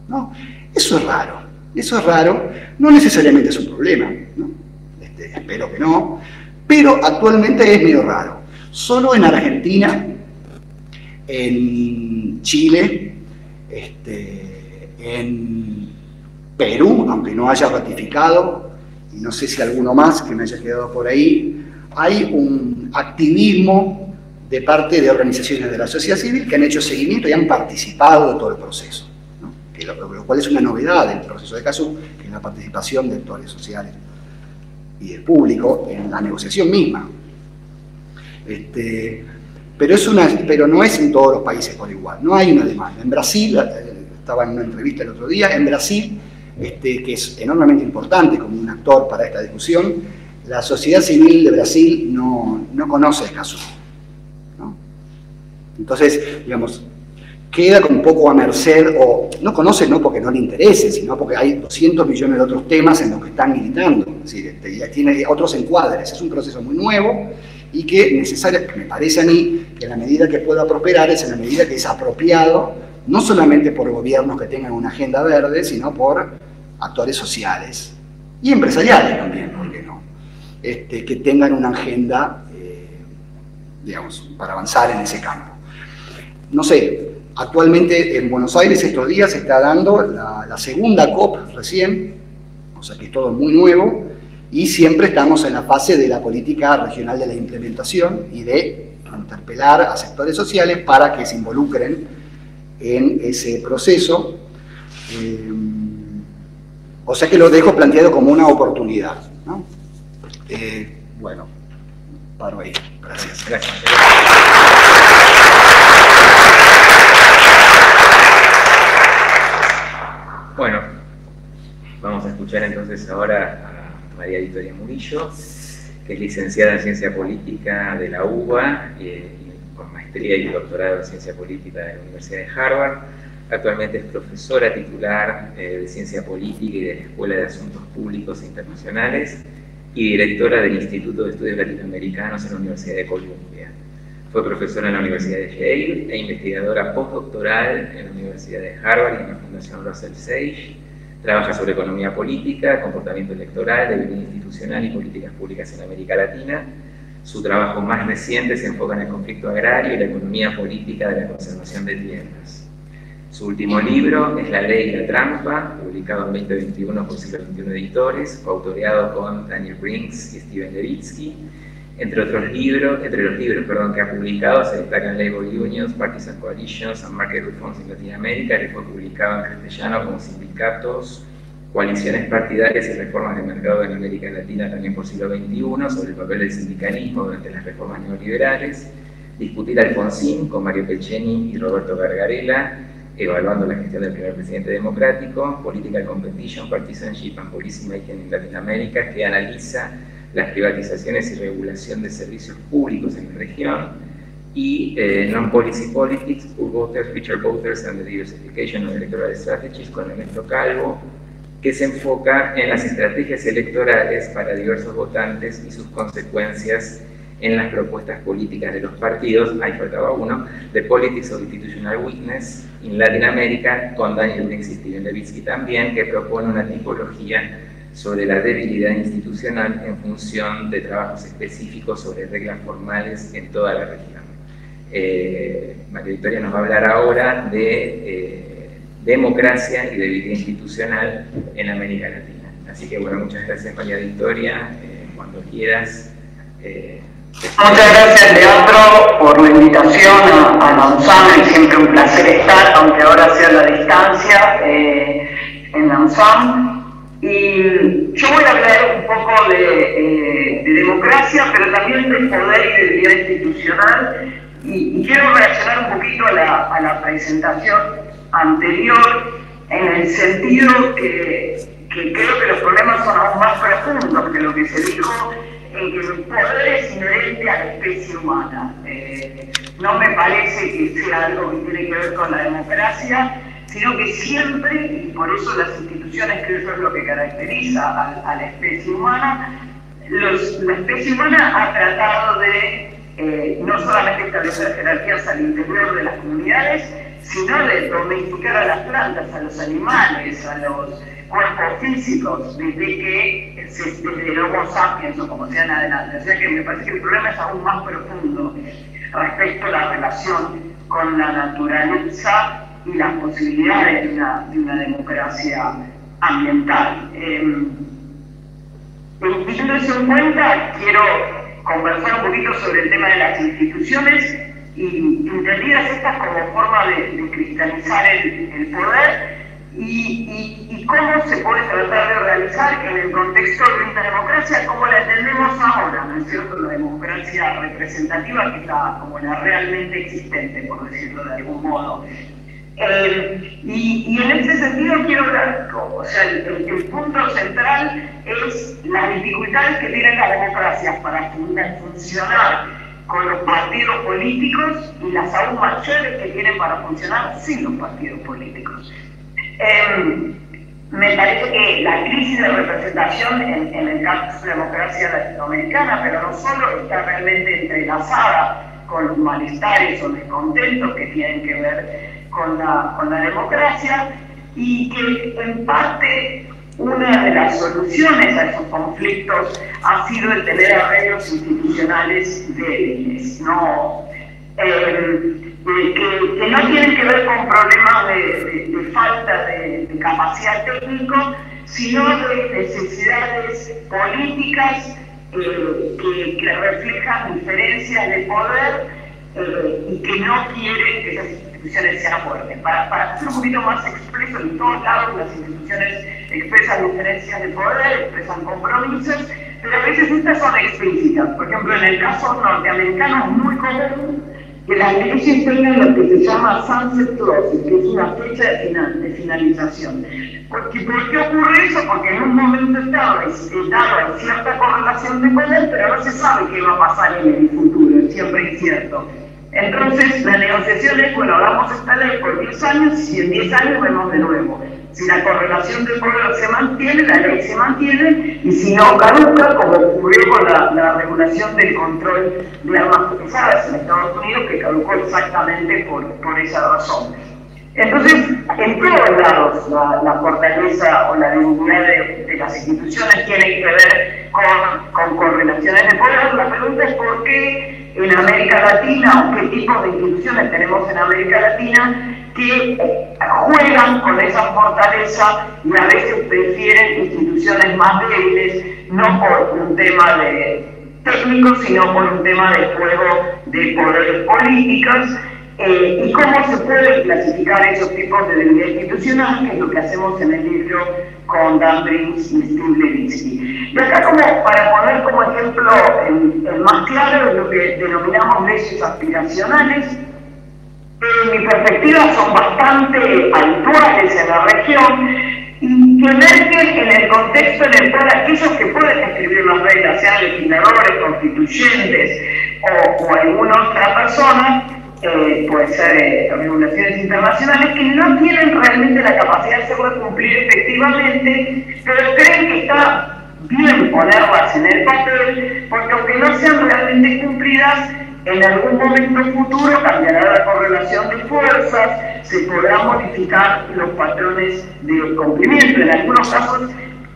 ¿no? Eso es raro. Eso es raro. No necesariamente es un problema. Este, espero que no pero actualmente es medio raro. Solo en Argentina, en Chile, este, en Perú, aunque no haya ratificado, y no sé si alguno más que me haya quedado por ahí, hay un activismo de parte de organizaciones de la sociedad civil que han hecho seguimiento y han participado de todo el proceso, lo, cual es una novedad del proceso de CASU, que es la participación de actores sociales y el público en la negociación misma. Este, pero, es una, pero no es en todos los países por igual, no hay una demanda. En Brasil, eh, estaba en una entrevista el otro día, en Brasil, este, que es enormemente importante como un actor para esta discusión, la sociedad civil de Brasil no, no conoce el caso. ¿no? Entonces, digamos, queda con poco a merced, o no conoce no porque no le interese, sino porque hay 200 millones de otros temas en los que están militando, es decir, este, ya tiene otros encuadres, es un proceso muy nuevo y que necesario, me parece a mí, que la medida que pueda prosperar es en la medida que es apropiado, no solamente por gobiernos que tengan una agenda verde, sino por actores sociales y empresariales también, ¿por qué no? Este, que tengan una agenda, eh, digamos, para avanzar en ese campo. No sé, Actualmente en Buenos Aires estos días se está dando la, segunda COP recién, o sea que es todo muy nuevo, y siempre estamos en la fase de la política regional de la implementación y de interpelar a sectores sociales para que se involucren en ese proceso. Eh, o sea que lo dejo planteado como una oportunidad. Eh, bueno, paro ahí. Gracias. Gracias. Bueno, vamos a escuchar entonces ahora a María Victoria Murillo, que es licenciada en Ciencia Política de la UBA y, con maestría y doctorado en Ciencia Política de la Universidad de Harvard. Actualmente es profesora titular eh, de Ciencia Política y de la Escuela de Asuntos Públicos e Internacionales y directora del Instituto de Estudios Latinoamericanos en la Universidad de Columbia. Fue profesora en la Universidad de Yale e investigadora postdoctoral en la Universidad de Harvard y en la Fundación Russell Sage. Trabaja sobre economía política, comportamiento electoral, debilidad institucional y políticas públicas en América Latina. Su trabajo más reciente se enfoca en el conflicto agrario y la economía política de la conservación de tierras. Su último libro es La ley y la trampa, publicado en 2021 por Siglo XXI Editores, coautoreado con Daniel Brinks y Steven Levitsky, entre otros libros, entre los libros perdón, que ha publicado se destacan Labor Unions, Partisan Coalitions and Market Reforms en Latinoamérica, que fue publicado en castellano como Sindicatos, Coaliciones Partidarias y Reformas de Mercado en América Latina también por siglo XXI, sobre el papel del sindicalismo durante las reformas neoliberales, Discutir Alfonsín con Mario Peceni y Roberto Gargarella, evaluando la gestión del primer presidente democrático, Political Competition, Partisanship and Policymaking en Latinoamérica, que analiza las privatizaciones y regulación de servicios públicos en la región, y eh, Non-Policy Politics, Poor Voters, Future Voters and the Diversification of Electoral Strategies con Ernesto Calvo, que se enfoca en las estrategias electorales para diversos votantes y sus consecuencias en las propuestas políticas de los partidos, ahí faltaba uno, The Politics of Institutional Weakness en Latinoamérica, con Daniel y Steven Levitsky también, que propone una tipología sobre la debilidad institucional en función de trabajos específicos sobre reglas formales en toda la región. Eh, María Victoria nos va a hablar ahora de eh, democracia y debilidad institucional en América Latina. Así que bueno, muchas gracias María Victoria, eh, cuando quieras. Muchas gracias Leandro por la invitación a, a Lanzán, es siempre un placer estar, aunque ahora sea a la distancia, en Lanzán. Y yo voy a hablar un poco eh, de, democracia, pero también de poder y de vida institucional. Y, quiero reaccionar un poquito a la, presentación anterior, en el sentido que, creo que los problemas son aún más profundos que lo que se dijo en que el poder es inherente a la especie humana. Eh, no me parece que sea algo que tiene que ver con la democracia, sino que siempre, y por eso las instituciones, que eso es lo que caracteriza a, la especie humana, la especie humana ha tratado de eh, no solamente establecer jerarquías al interior de las comunidades, sino de domesticar a las plantas, a los animales, a los cuerpos físicos, desde que desde el Homo sapiens o como sean adelante. O sea que me parece que el problema es aún más profundo respecto a la relación con la naturaleza y las posibilidades de una, de una democracia ambiental. Eh, teniendo eso en cuenta, quiero conversar un poquito sobre el tema de las instituciones y entendidas estas como forma de, cristalizar el, poder y, cómo se puede tratar de realizar en el contexto de una democracia como la entendemos ahora, ¿no es cierto? La democracia representativa que está como la realmente existente, por decirlo de algún modo. Eh, y, en ese sentido quiero hablar, o sea, el, punto central es las dificultades que tienen las democracias para funcionar con los partidos políticos y las aún mayores que tienen para funcionar sin los partidos políticos. Em, me parece que la crisis de representación en, el caso de la democracia latinoamericana, pero no solo, está realmente entrelazada con los malestares o descontentos que tienen que ver con la, con la democracia y que en parte una de las soluciones a esos conflictos ha sido el tener arreglos institucionales débiles, ¿no? Eh, que, no tienen que ver con problemas de, falta de, capacidad técnico, sino de necesidades políticas eh, que, que, reflejan diferencias de poder eh, y que no quieren que esas instituciones sean fuertes. Para, para ser un poquito más expreso, en todos lados las instituciones expresan diferencias de poder, expresan compromisos, pero a veces estas son explícitas. Por ejemplo, en el caso norteamericano es muy común las leyes tengan lo que se llama sunset clause, que es una fecha de, final, de finalización. ¿Por qué ocurre eso? Porque en un momento dado, hay cierta correlación de poder, pero no se sabe qué va a pasar en el futuro, siempre incierto. Entonces, la negociación es, bueno, hagamos esta ley por 10 años y en 10 años vemos de nuevo. Si la correlación poder se mantiene, la ley se mantiene, y si no caduca, como ocurrió con la, regulación del control de armas pesadas en Estados Unidos, que caducó exactamente por, por esa razón. Entonces, en todos lados la, fortaleza o la debilidad de, las instituciones tiene que ver con, con correlaciones de poder. La pregunta es por qué en América Latina o qué tipo de instituciones tenemos en América Latina que juegan con esa fortaleza y a veces prefieren instituciones más débiles, no por un tema de técnico, sino por un tema de juego de poderes políticos. Eh, y cómo se pueden clasificar esos tipos de debilidad institucional, que es lo que hacemos en el libro con Dan Briggs y Steve Levitsky. Y acá como para poner como ejemplo el, más claro lo que denominamos leyes aspiracionales, en mi perspectiva son bastante habituales en la región y que emergen en el contexto en el cual aquellos que pueden escribir las reglas, sean legisladores, constituyentes o, o alguna otra persona, eh, puede ser eh, regulaciones internacionales que no tienen realmente la capacidad de hacerlo cumplir efectivamente, pero creen que está bien ponerlas en el papel, porque aunque no sean realmente cumplidas, en algún momento futuro cambiará la correlación de fuerzas, se podrán modificar los patrones de cumplimiento. En algunos casos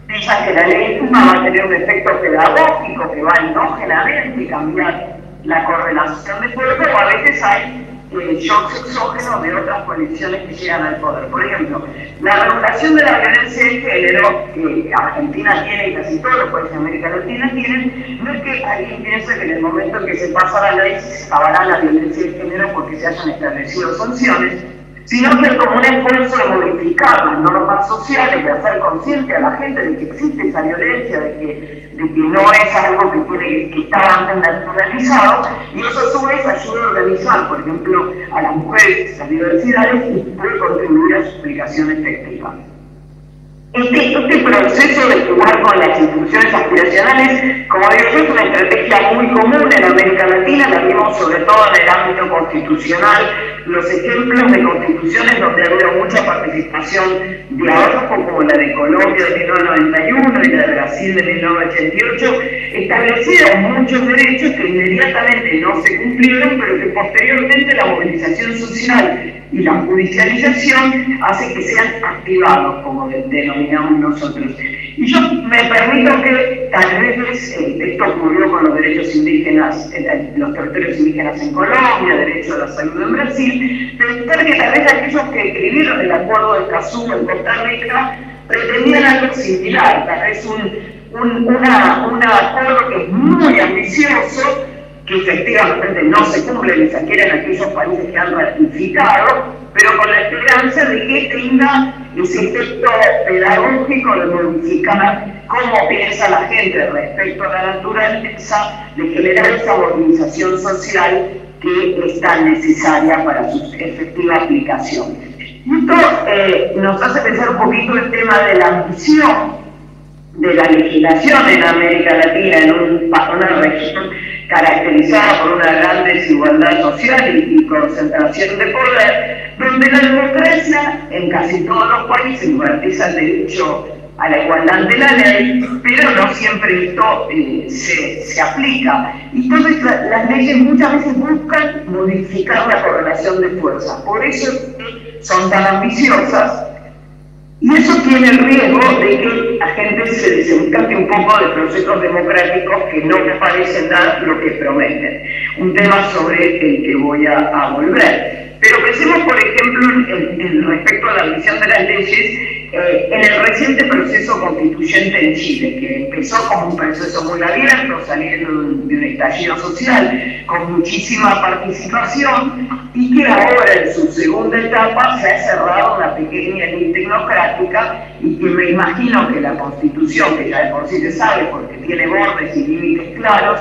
piensan que la ley va a tener un efecto pedagógico que va a endógenamente cambiar la correlación de poder, o a veces hay eh, shocks exógenos de otras condiciones que llegan al poder. Por ejemplo, la regulación de la violencia de género que Argentina tiene y casi todos los países de América Latina tienen, no es que alguien piense que en el momento en que se pasa la ley se acabará la violencia de género porque se hayan establecido sanciones, sino que como un esfuerzo de modificar las normas sociales, de hacer consciente a la gente de que existe esa violencia, de que, de que no es algo que, tiene, que está antes naturalizado, y eso a su vez ayuda a organizar, por ejemplo, a las mujeres, las diversidades, y puede contribuir a su explicación efectiva. este, este, proceso de jugar con las instituciones aspiracionales, como digo es una estrategia muy común en América Latina, la vimos sobre todo en el ámbito constitucional, los ejemplos de constituciones donde ha mucha participación de ahorros, como la de Colombia de 1991 y la de Brasil de 1988, establecieron muchos derechos que inmediatamente no se cumplieron, pero que posteriormente la movilización social y la judicialización hace que sean activados, como denominamos nosotros. Y yo me permito que tal vez eh, esto ocurrió con los derechos indígenas, eh, los territorios indígenas en Colombia, derecho a la salud en Brasil, pensar que tal vez aquellos que escribieron el acuerdo de Cazú en Costa Rica pretendían algo similar, tal vez un, un, un acuerdo que es muy ambicioso, que efectivamente no se cumple ni siquiera en aquellos países que han ratificado, pero con la esperanza de que tenga ese efecto pedagógico de modificar cómo piensa la gente respecto a la naturaleza, de generar esa organización social que es tan necesaria para su efectiva aplicación. Esto eh, nos hace pensar un poquito el tema de la ambición de la legislación en América Latina, en un, una región caracterizada por una gran desigualdad social y, concentración de poder, donde la democracia en casi todos los países garantiza el derecho a la igualdad de la ley, pero no siempre esto eh, se, se, aplica. Y entonces las leyes muchas veces buscan modificar la correlación de fuerzas. Por eso son tan ambiciosas y eso tiene el riesgo de que la gente se desencante un poco de procesos democráticos que no parecen dar lo que prometen. Un tema sobre el que voy a, volver. Pero pensemos, por ejemplo, en, respecto a la visión de las leyes, eh, en el reciente proceso constituyente en Chile, que empezó como un proceso muy abierto, saliendo de un estallido social, con muchísima participación, y que ahora en su segunda etapa se ha cerrado una pequeña elite tecnocrática y que me imagino que la constitución, que ya de por sí se sabe porque tiene bordes y límites claros,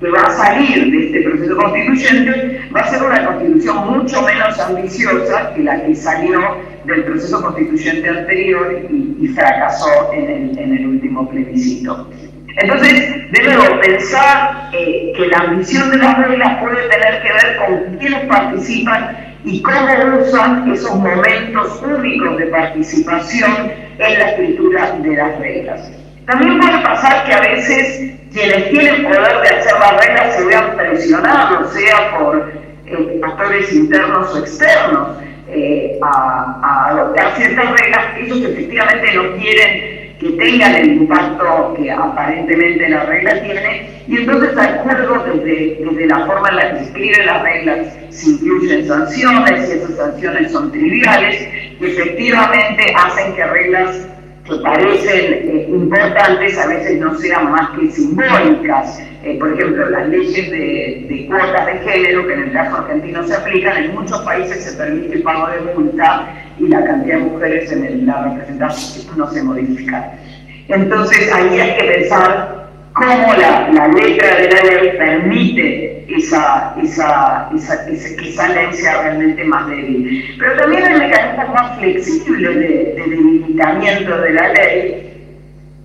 que va a salir de este proceso constituyente va a ser una constitución mucho menos ambiciosa que la que salió del proceso constituyente anterior y, fracasó en el, último plebiscito. Entonces, debemos pensar eh, que la ambición de las reglas puede tener que ver con quiénes participan y cómo usan esos momentos únicos de participación en la escritura de las reglas. También puede pasar que a veces quienes tienen poder de hacer las reglas se vean presionados, sea por eh, actores internos o externos, eh, a, adoptar ciertas reglas ellos efectivamente no quieren que tengan el impacto que aparentemente la regla tiene, y entonces juegos desde, desde la forma en la que se escriben las reglas, se incluyen sanciones, y esas sanciones son triviales, efectivamente hacen que reglas que parecen eh, importantes a veces no sean más que simbólicas. Eh, por ejemplo, las leyes de, cuotas de género, que en el caso argentino se aplican, en muchos países se permite el pago de multa y la cantidad de mujeres en la representación no se modifica. Entonces ahí hay que pensar cómo la, la letra de la ley permite esa, esa, esa, esa, ley sea realmente más débil. Pero también hay mecanismos más flexibles de, de debilitamiento de la ley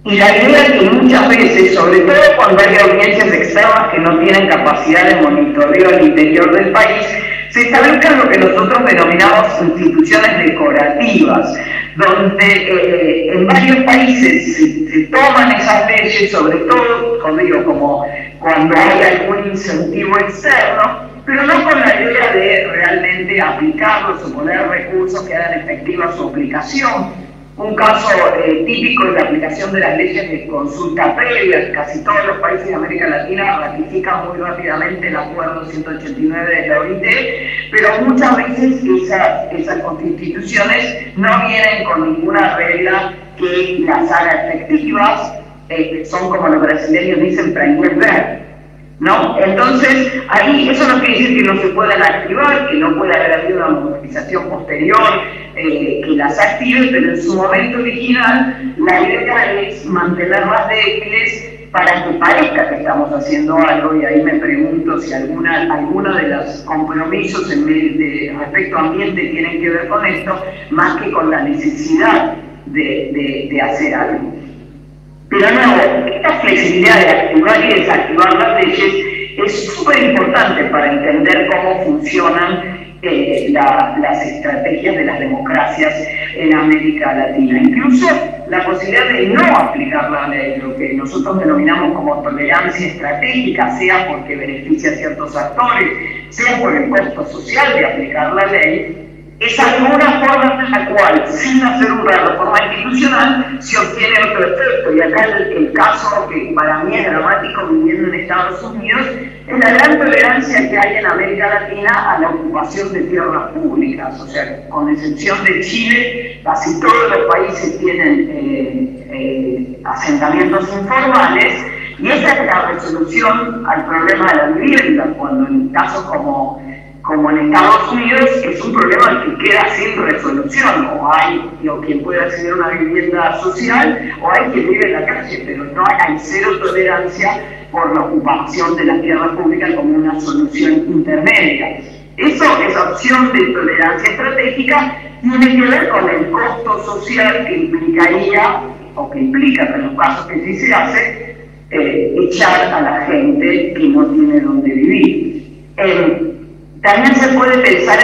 y la idea que muchas veces, sobre todo cuando hay audiencias externas que no tienen capacidad de monitoreo al interior del país, se establezcan lo que nosotros denominamos instituciones decorativas, donde eh, en varios países se, toman esas leyes, sobre todo, como digo, como cuando hay algún incentivo externo, pero no con la idea de realmente aplicarlos o poner recursos que hagan efectiva su aplicación. Un caso eh, típico es la aplicación de las leyes de consulta previa. Casi todos los países de América Latina ratifican muy rápidamente el acuerdo 189 de la OIT, pero muchas veces esas, esas constituciones no vienen con ninguna regla que las haga efectivas eh, son como los brasileños dicen, ver. ¿No? Entonces, ahí eso no quiere decir que no se puedan activar, que no pueda haber habido una movilización posterior eh, que las active, pero en su momento original la idea es mantenerlas débiles para que parezca que estamos haciendo algo, y ahí me pregunto si alguna, alguno de los compromisos en de, respecto a ambiente tienen que ver con esto, más que con la necesidad de, hacer algo. Pero no, esta flexibilidad de activar y desactivar las leyes es súper importante para entender cómo funcionan eh, las estrategias de las democracias en América Latina. Incluso la posibilidad de no aplicar la ley, lo que nosotros denominamos como tolerancia estratégica, sea porque beneficia a ciertos actores, sea por el costo social de aplicar la ley, es alguna forma en la cual, sin hacer una reforma institucional, se obtiene otro efecto. Y acá el, caso que para mí es dramático viviendo en Estados Unidos es la gran tolerancia que hay en América Latina a la ocupación de tierras públicas. O sea, con excepción de Chile, casi todos los países tienen eh, eh, asentamientos informales. Y esa es la resolución al problema de la vivienda, cuando en casos como como en Estados Unidos, es un problema que queda sin resolución. O hay o quien puede acceder a una vivienda social, o hay quien vive en la calle, pero no hay, cero tolerancia por la ocupación de la tierra pública como una solución intermedia. Eso, esa opción de tolerancia estratégica tiene que ver con el costo social que implicaría, o que implica, en los casos que sí se hace, eh, echar a la gente que no tiene donde vivir. También se puede pensar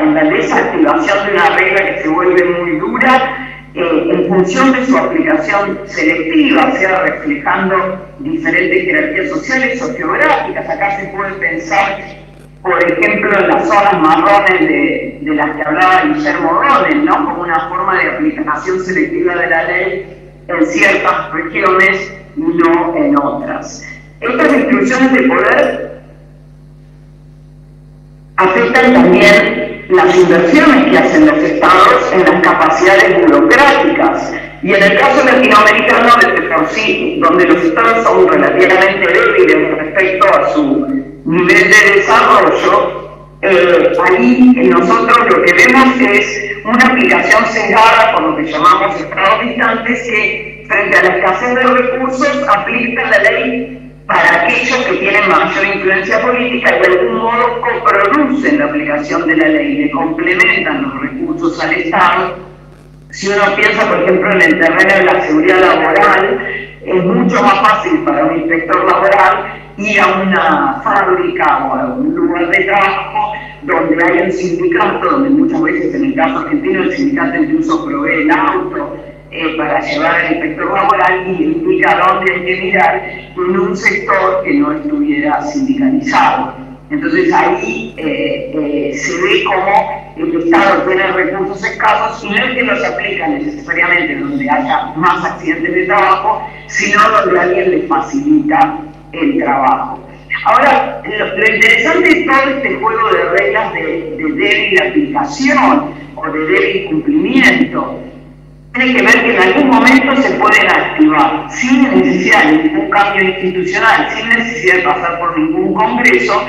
en la, desactivación de una regla que se vuelve muy dura eh, en función de su aplicación selectiva, sea reflejando diferentes jerarquías sociales o geográficas. Acá se puede pensar, por ejemplo, en las zonas marrones de, las que hablaba Guillermo Roden, ¿no? como una forma de aplicación selectiva de la ley en ciertas regiones y no en otras. Estas instituciones de poder afectan también las inversiones que hacen los estados en las capacidades burocráticas. Y en el caso latinoamericano, desde por sí, donde los estados son relativamente débiles respecto a su nivel de desarrollo, eh, ahí nosotros lo que vemos es una aplicación cegada por lo que llamamos estados distantes que frente a la escasez de recursos aplican la ley para aquellos que tienen mayor influencia política y de algún modo coproducen la aplicación de la ley, le complementan los recursos al Estado. Si uno piensa, por ejemplo, en el terreno de la seguridad laboral, es mucho más fácil para un inspector laboral ir a una fábrica o a un lugar de trabajo donde hay un sindicato, donde muchas veces en el caso argentino el sindicato incluso provee el auto, eh, para llevar al inspector laboral y indica dónde hay que mirar en un sector que no estuviera sindicalizado. Entonces ahí eh, eh, se ve cómo el Estado tiene recursos escasos y no es que los aplica necesariamente donde haya más accidentes de trabajo, sino donde alguien le facilita el trabajo. Ahora, lo, interesante es todo este juego de reglas de, de débil aplicación o de débil cumplimiento tiene que ver que en algún momento se pueden activar sin necesidad de ningún cambio institucional, sin necesidad de pasar por ningún congreso,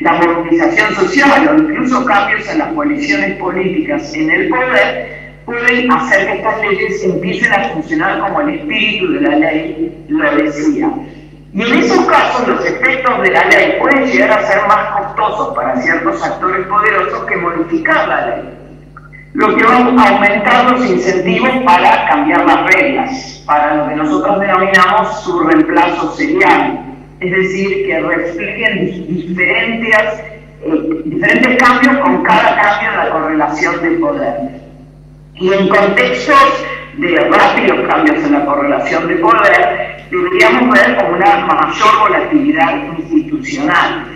la movilización social o incluso cambios en las coaliciones políticas en el poder pueden hacer que estas leyes empiecen a funcionar como el espíritu de la ley lo decía. Y en esos casos los efectos de la ley pueden llegar a ser más costosos para ciertos actores poderosos que modificar la ley lo que va a aumentar los incentivos para cambiar las reglas, para lo que nosotros denominamos su reemplazo serial, es decir, que reflejen diferentes, eh, diferentes cambios con cada cambio en la correlación de poder. Y en contextos de rápidos cambios en la correlación de poder, deberíamos ver como una mayor volatilidad institucional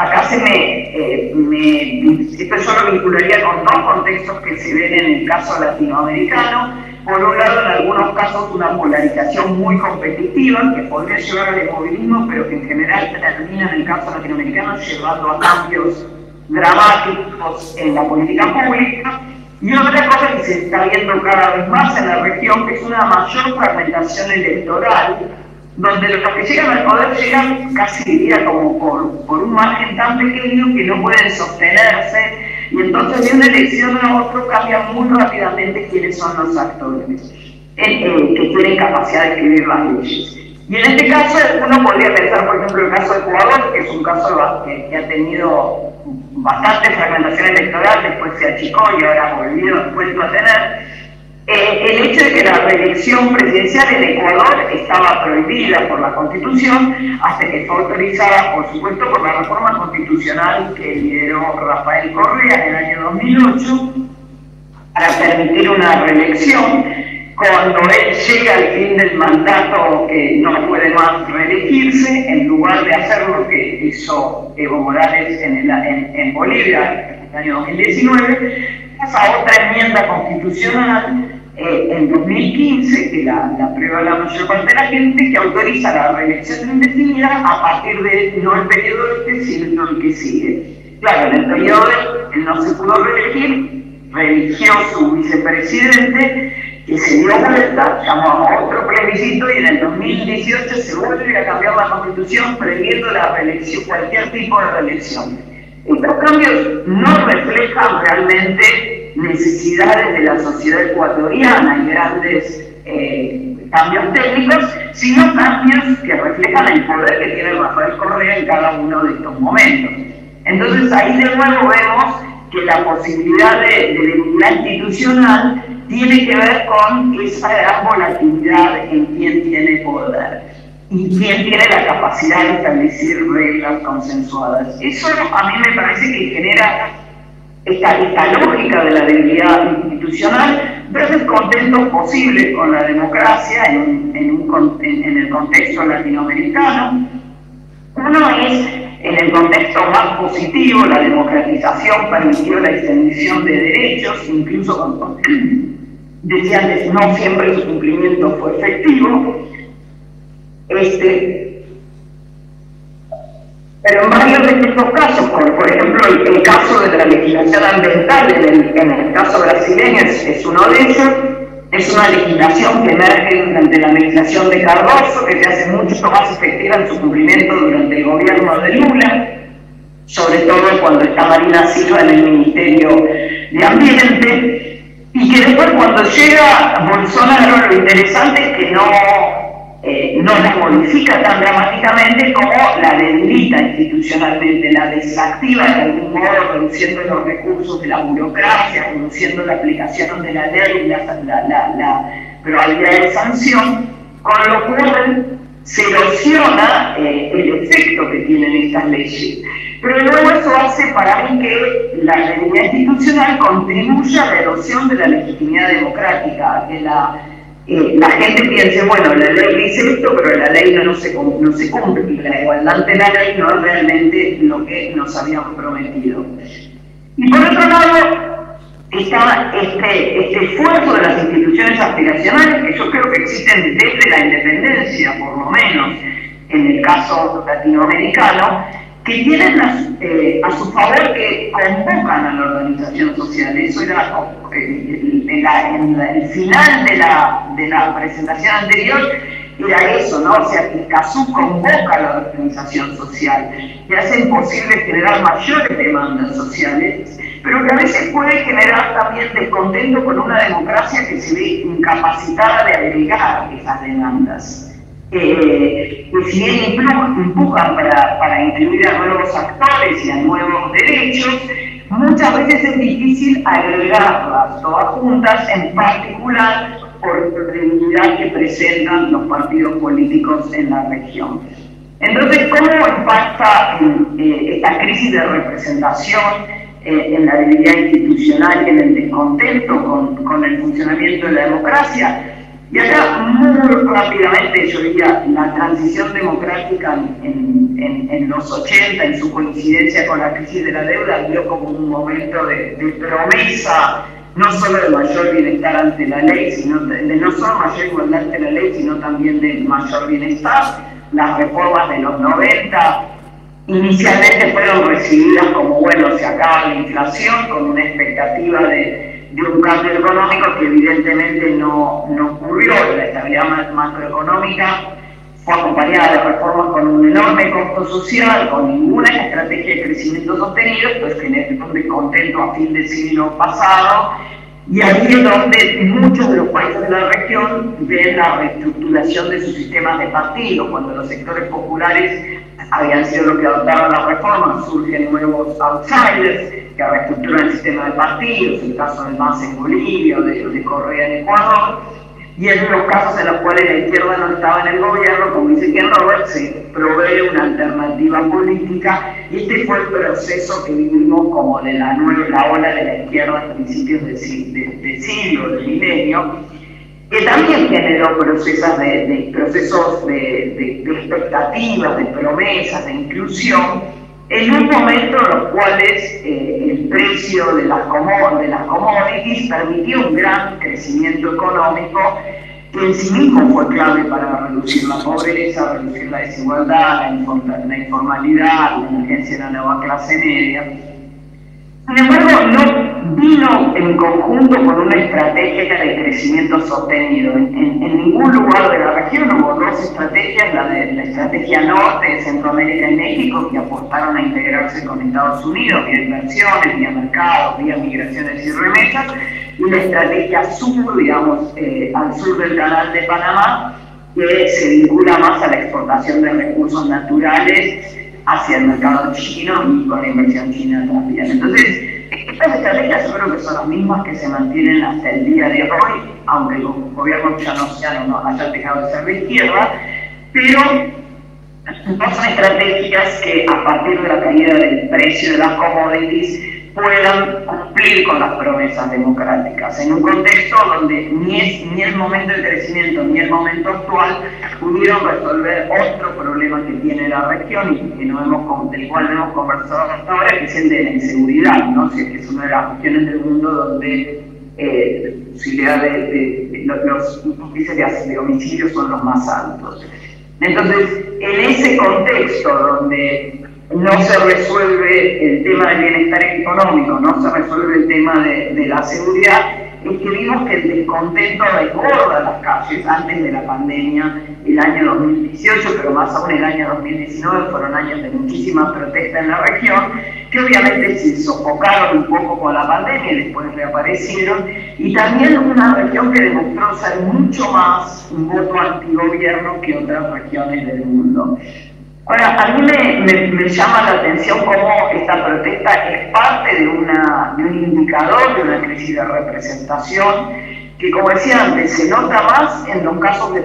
Acá se eh, me, esto yo lo vincularía con dos contextos que se ven en el caso latinoamericano. Por un lado, en algunos casos, una polarización muy competitiva que podría llevar al inmovilismo, pero que en general termina en el caso latinoamericano llevando a cambios dramáticos en la política pública. Y otra cosa que se está viendo cada vez más en la región, que es una mayor fragmentación electoral, donde los llegan al poder llegan casi diría como por, un margen tan pequeño que no pueden sostenerse y entonces de una elección a otra cambia muy rápidamente quiénes son los actores que tienen capacidad de escribir las leyes. Y en este caso uno podría pensar, por ejemplo, el caso de Ecuador, que es un caso que, ha tenido bastante fragmentación electoral, después se achicó y ahora ha volvido, vuelto a tener, eh, el hecho de que la reelección presidencial en Ecuador estaba prohibida por la Constitución hasta que fue autorizada, por supuesto, por la reforma constitucional que lideró Rafael Correa en el año 2008 para permitir una reelección. Cuando él llega al fin del mandato que no puede más reelegirse, en lugar de hacer lo que hizo Evo Morales en, en Bolivia en el año 2019, pasa otra enmienda constitucional eh, en 2015, que la, la aprueba la mayor parte de la gente, que autoriza la reelección indefinida a partir de no el periodo este, sino el que sigue. Claro, en el periodo él no se pudo reelegir, reeligió su vicepresidente, que se dio vuelta, llamó a otro plebiscito y en el 2018 se vuelve a cambiar la constitución previendo la reelección, cualquier tipo de reelección. Estos cambios no reflejan realmente necesidades de la sociedad ecuatoriana y grandes eh, cambios técnicos, sino cambios que reflejan el poder que tiene Rafael Correa en cada uno de estos momentos. Entonces ahí de nuevo vemos que la posibilidad de, de institucional tiene que ver con esa gran volatilidad en quién tiene poder y quién tiene la capacidad de establecer reglas consensuadas. Eso a mí me parece que genera esta, lógica de la debilidad institucional el contento posible con la democracia en, en, el contexto latinoamericano. Uno es en el contexto más positivo, la democratización permitió la extensión de derechos, incluso cuando decía antes, no siempre su cumplimiento fue efectivo. Este, pero en varios de estos casos, como por ejemplo el, caso de la legislación ambiental, en el, caso brasileño es, uno de ellos, es una legislación que emerge durante la administración de Cardoso, que se hace mucho más efectiva en su cumplimiento durante el gobierno de Lula, sobre todo cuando está Marina Silva en el Ministerio de Ambiente, y que después cuando llega Bolsonaro lo interesante es que no eh, no la modifica tan dramáticamente como la debilita institucionalmente, la desactiva de algún modo, reduciendo los recursos de la burocracia, reduciendo la aplicación de la ley, la, la, la, probabilidad de sanción, con lo cual se erosiona eh, el efecto que tienen estas leyes. Pero luego eso hace para mí que la debilidad institucional contribuya a la erosión de la legitimidad democrática, que la la gente piense, bueno, la ley dice esto, pero la ley no, se, no se cumple, y la igualdad ante la ley no es realmente lo que nos habíamos prometido. Y por otro lado, está este, este esfuerzo de las instituciones aspiracionales, que yo creo que existen desde la independencia, por lo menos, en el caso latinoamericano, que tienen eh, a su favor que convocan a la organización social. Eso era eh, en, el final de la, de la presentación anterior, era eso, ¿no? O sea, que CASU convoca a la organización social, que hace imposible generar mayores demandas sociales, pero que a veces puede generar también descontento con una democracia que se ve incapacitada de agregar esas demandas eh, si bien empujan para, para incluir a nuevos actores y a nuevos derechos, muchas veces es difícil agregarlas todas juntas, en particular por la debilidad que presentan los partidos políticos en la región. Entonces, ¿cómo impacta eh, esta crisis de representación eh, en la debilidad institucional y en el descontento con, con el funcionamiento de la democracia? Y acá, muy rápidamente, yo diría, la transición democrática en, en, en, los 80, en su coincidencia con la crisis de la deuda, dio como un momento de, promesa, no solo de mayor bienestar ante la ley, sino de, no solo mayor igualdad ante la ley, sino también de mayor bienestar. Las reformas de los 90 inicialmente fueron recibidas como, bueno, se acaba la inflación, con una expectativa de de un cambio económico que evidentemente no, no ocurrió. La estabilidad macroeconómica fue acompañada de reformas con un enorme costo social, con ninguna estrategia de crecimiento sostenido, pues generó un descontento a fin del siglo pasado Y ahí es donde muchos de los países de la región ven la reestructuración de sus sistemas de partidos. Cuando los sectores populares habían sido los que adoptaron las reformas, surgen nuevos outsiders que reestructuran el sistema de partidos, el caso del MAS en Bolivia, de Correa en Ecuador y en los casos en los cuales la izquierda no estaba en el gobierno, como dice Ken Roberts, se provee una alternativa política. Y este fue el proceso que vivimos como de la, nueva, la ola de la izquierda a principios del de, siglo, del milenio, que también generó procesos de, procesos de, expectativas, de promesas, de inclusión, en un momento en los cuales eh, el precio de las, de las commodities permitió un gran crecimiento económico que en sí mismo fue clave para reducir la pobreza, reducir la desigualdad, la, informalidad, la emergencia de la nueva clase media. Sin embargo, no vino en conjunto con una estrategia de crecimiento sostenido. En, ningún lugar de la región hubo dos estrategias, la de la estrategia norte de Centroamérica y México, que apostaron a integrarse con Estados Unidos vía inversiones, vía mercados, vía migraciones y remesas, y la estrategia sur, digamos, eh, al sur del canal de Panamá, que se vincula más a la exportación de recursos naturales hacia el mercado chino y con la inversión china también. Entonces, estas estrategias yo creo que son las mismas que se mantienen hasta el día de hoy, aunque el gobierno ya no, no haya dejado de ser de izquierda, pero no son estrategias que a partir de la caída del precio de las commodities puedan cumplir con las promesas democráticas, en un contexto donde ni, ni el momento de crecimiento ni el momento actual pudieron resolver otro problema que tiene la región y que no hemos, del cual no hemos conversado hasta ahora, que es el de la inseguridad, ¿no? que es una de las regiones del mundo donde eh, de, los índices de homicidios son los más altos. Entonces, en ese contexto donde no se resuelve el tema del bienestar económico, no se resuelve el tema de, la seguridad, es que vimos que el descontento recorda las calles antes de la pandemia, el año 2018, pero más aún el año 2019, fueron años de muchísimas protestas en la región, que obviamente se sofocaron un poco con la pandemia y después reaparecieron, y también una región que demostró ser mucho más un voto antigobierno que otras regiones del mundo. Ahora, a mí me, llama la atención cómo esta protesta es parte de, un indicador de una crisis de representación que, como decía antes, se nota más en los casos de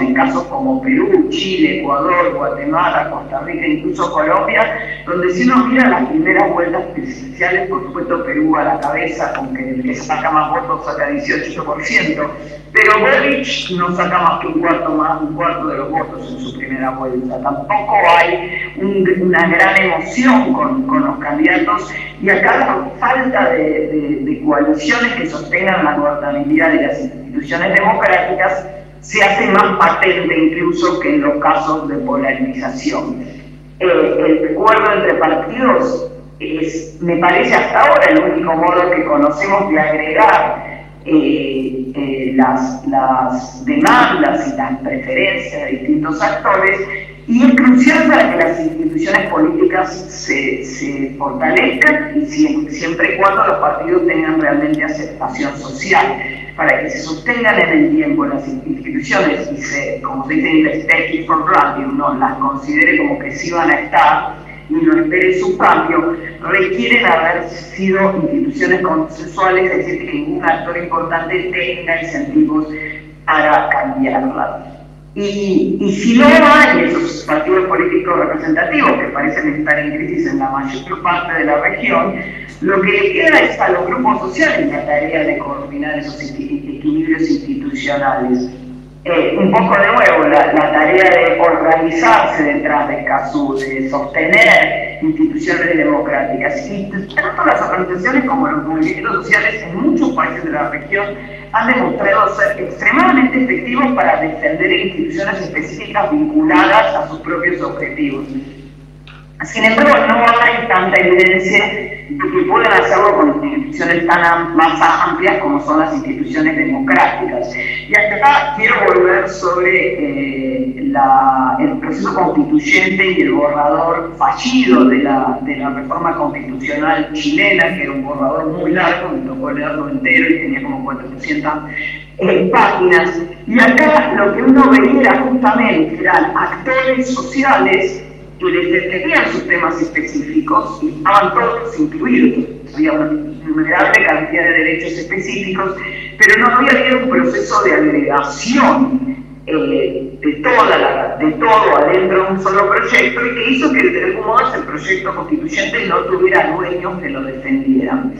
en casos como Perú, Chile, Ecuador, Guatemala, Costa Rica, incluso Colombia, donde si uno mira las primeras vueltas presidenciales, por supuesto Perú a la cabeza, con que el que saca más votos saca 18%, pero Boric no saca más que un cuarto más, un cuarto de los votos en su primera vuelta. Tampoco hay una gran emoción con, con, los candidatos y acá la falta de, de coaliciones que sostengan la gobernabilidad de las instituciones democráticas se hace más patente incluso que en los casos de polarización. Eh, el acuerdo entre partidos es, me parece hasta ahora el único modo que conocemos de agregar eh, eh, las, las, demandas y las preferencias de distintos actores y es crucial para que las instituciones políticas se, fortalezcan y siempre, y cuando los partidos tengan realmente aceptación social para que se sostengan en el tiempo las instituciones y se, como se dice en inglés, take for granted, uno las considere como que sí van a estar y no espere su cambio, requieren haber sido instituciones consensuales, es decir, que ningún actor importante tenga incentivos para cambiarlas. Y, si no hay esos partidos políticos representativos que parecen estar en crisis en la mayor parte de la región, lo que le queda es a los grupos sociales la tarea de coordinar esos equilibrios institucionales. Eh, un poco de nuevo, la, tarea de organizarse detrás de CASU, de sostener instituciones democráticas. Y tanto las organizaciones como los movimientos sociales en muchos países de la región han demostrado ser extremadamente efectivos para defender instituciones específicas vinculadas a sus propios objetivos. Sin embargo, no hay tanta evidencia que puedan hacerlo con instituciones tan más amplias como son las instituciones democráticas. Y acá quiero volver sobre eh, el proceso constituyente y el borrador fallido de la, de la reforma constitucional chilena, que era un borrador muy largo, me tocó leerlo entero y tenía como 400 eh, páginas. Y acá lo que uno veía justamente eran actores sociales que les defendían sus temas específicos y estaban todos incluidos. Había una innumerable cantidad de derechos específicos, pero no había habido un proceso de agregación eh, de, toda de todo adentro de un solo proyecto y que hizo que de algún modo ese proyecto constituyente no tuviera dueños que lo defendieran.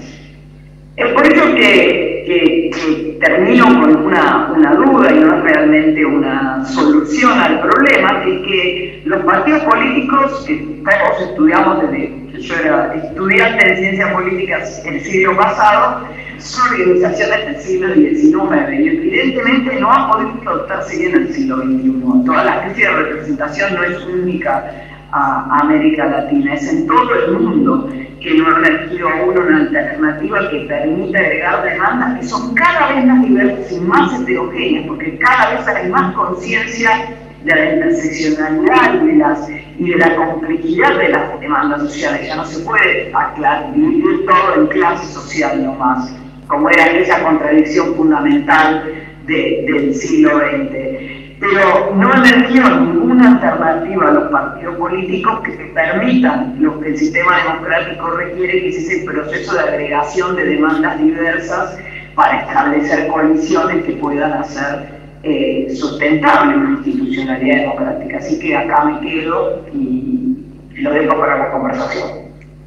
Es por eso que, termino con una, duda y no es realmente una solución al problema, que, que los partidos políticos que todos estudiamos desde que yo era estudiante de ciencias políticas el siglo pasado, son organizaciones del siglo XIX y evidentemente no han podido adoptarse bien en el siglo XXI. Toda la crisis de representación no es única a América Latina, es en todo el mundo que no ha elegido aún una alternativa que permita agregar demandas que son cada vez más diversas y más heterogéneas, porque cada vez hay más conciencia de la interseccionalidad y de, las, y de la complejidad de las demandas sociales. Ya no se puede aclarar, dividir todo en clase social nomás, como era aquella contradicción fundamental del siglo XX pero no emergió ninguna alternativa a los partidos políticos que permitan lo que el sistema democrático requiere, que es ese proceso de agregación de demandas diversas para establecer coaliciones que puedan hacer eh, sustentable una institucionalidad democrática. Así que acá me quedo y lo dejo para la conversación.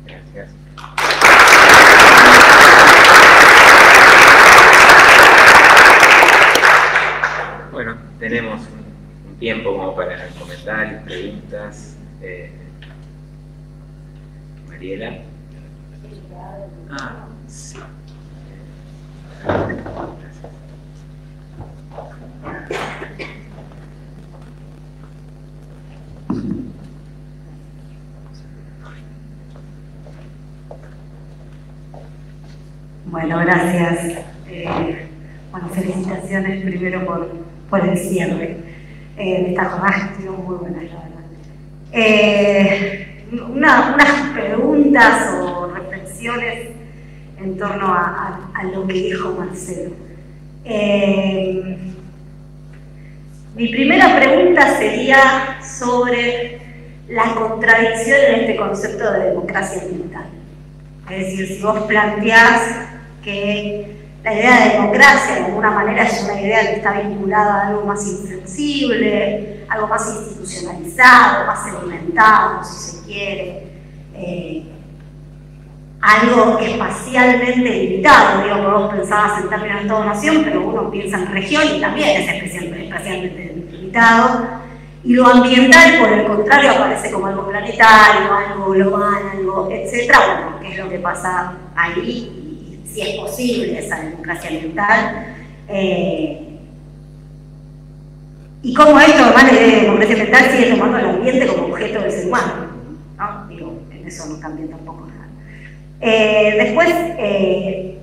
Gracias. Bueno, tenemos un, tiempo como para comentarios, preguntas. Eh, Mariela. Ah, sí. Bueno, gracias. Eh, bueno, felicitaciones primero por por el cierre eh, de esta jornada, que muy buena, la verdad. Eh, unas preguntas o reflexiones en torno a, lo que dijo Marcelo. Eh, mi primera pregunta sería sobre la contradicción en este concepto de democracia ambiental. Es decir, si vos planteás que la idea de democracia de alguna manera es una idea que está vinculada a algo más inflexible, algo más institucionalizado, más segmentado, si se quiere, eh, algo espacialmente limitado. Digo, vos pensabas en términos de toda nación, pero uno piensa en región y también es espacialmente limitado. Y lo ambiental, por el contrario, aparece como algo planetario, algo global, algo, etc. Bueno, ¿qué es lo que pasa ahí? Si es posible esa democracia ambiental. Eh, y cómo esto, además de democracia ambiental, sigue tomando el ambiente como objeto del ser humano. ¿no? Digo, en eso no cambia tampoco nada. Eh, después, eh,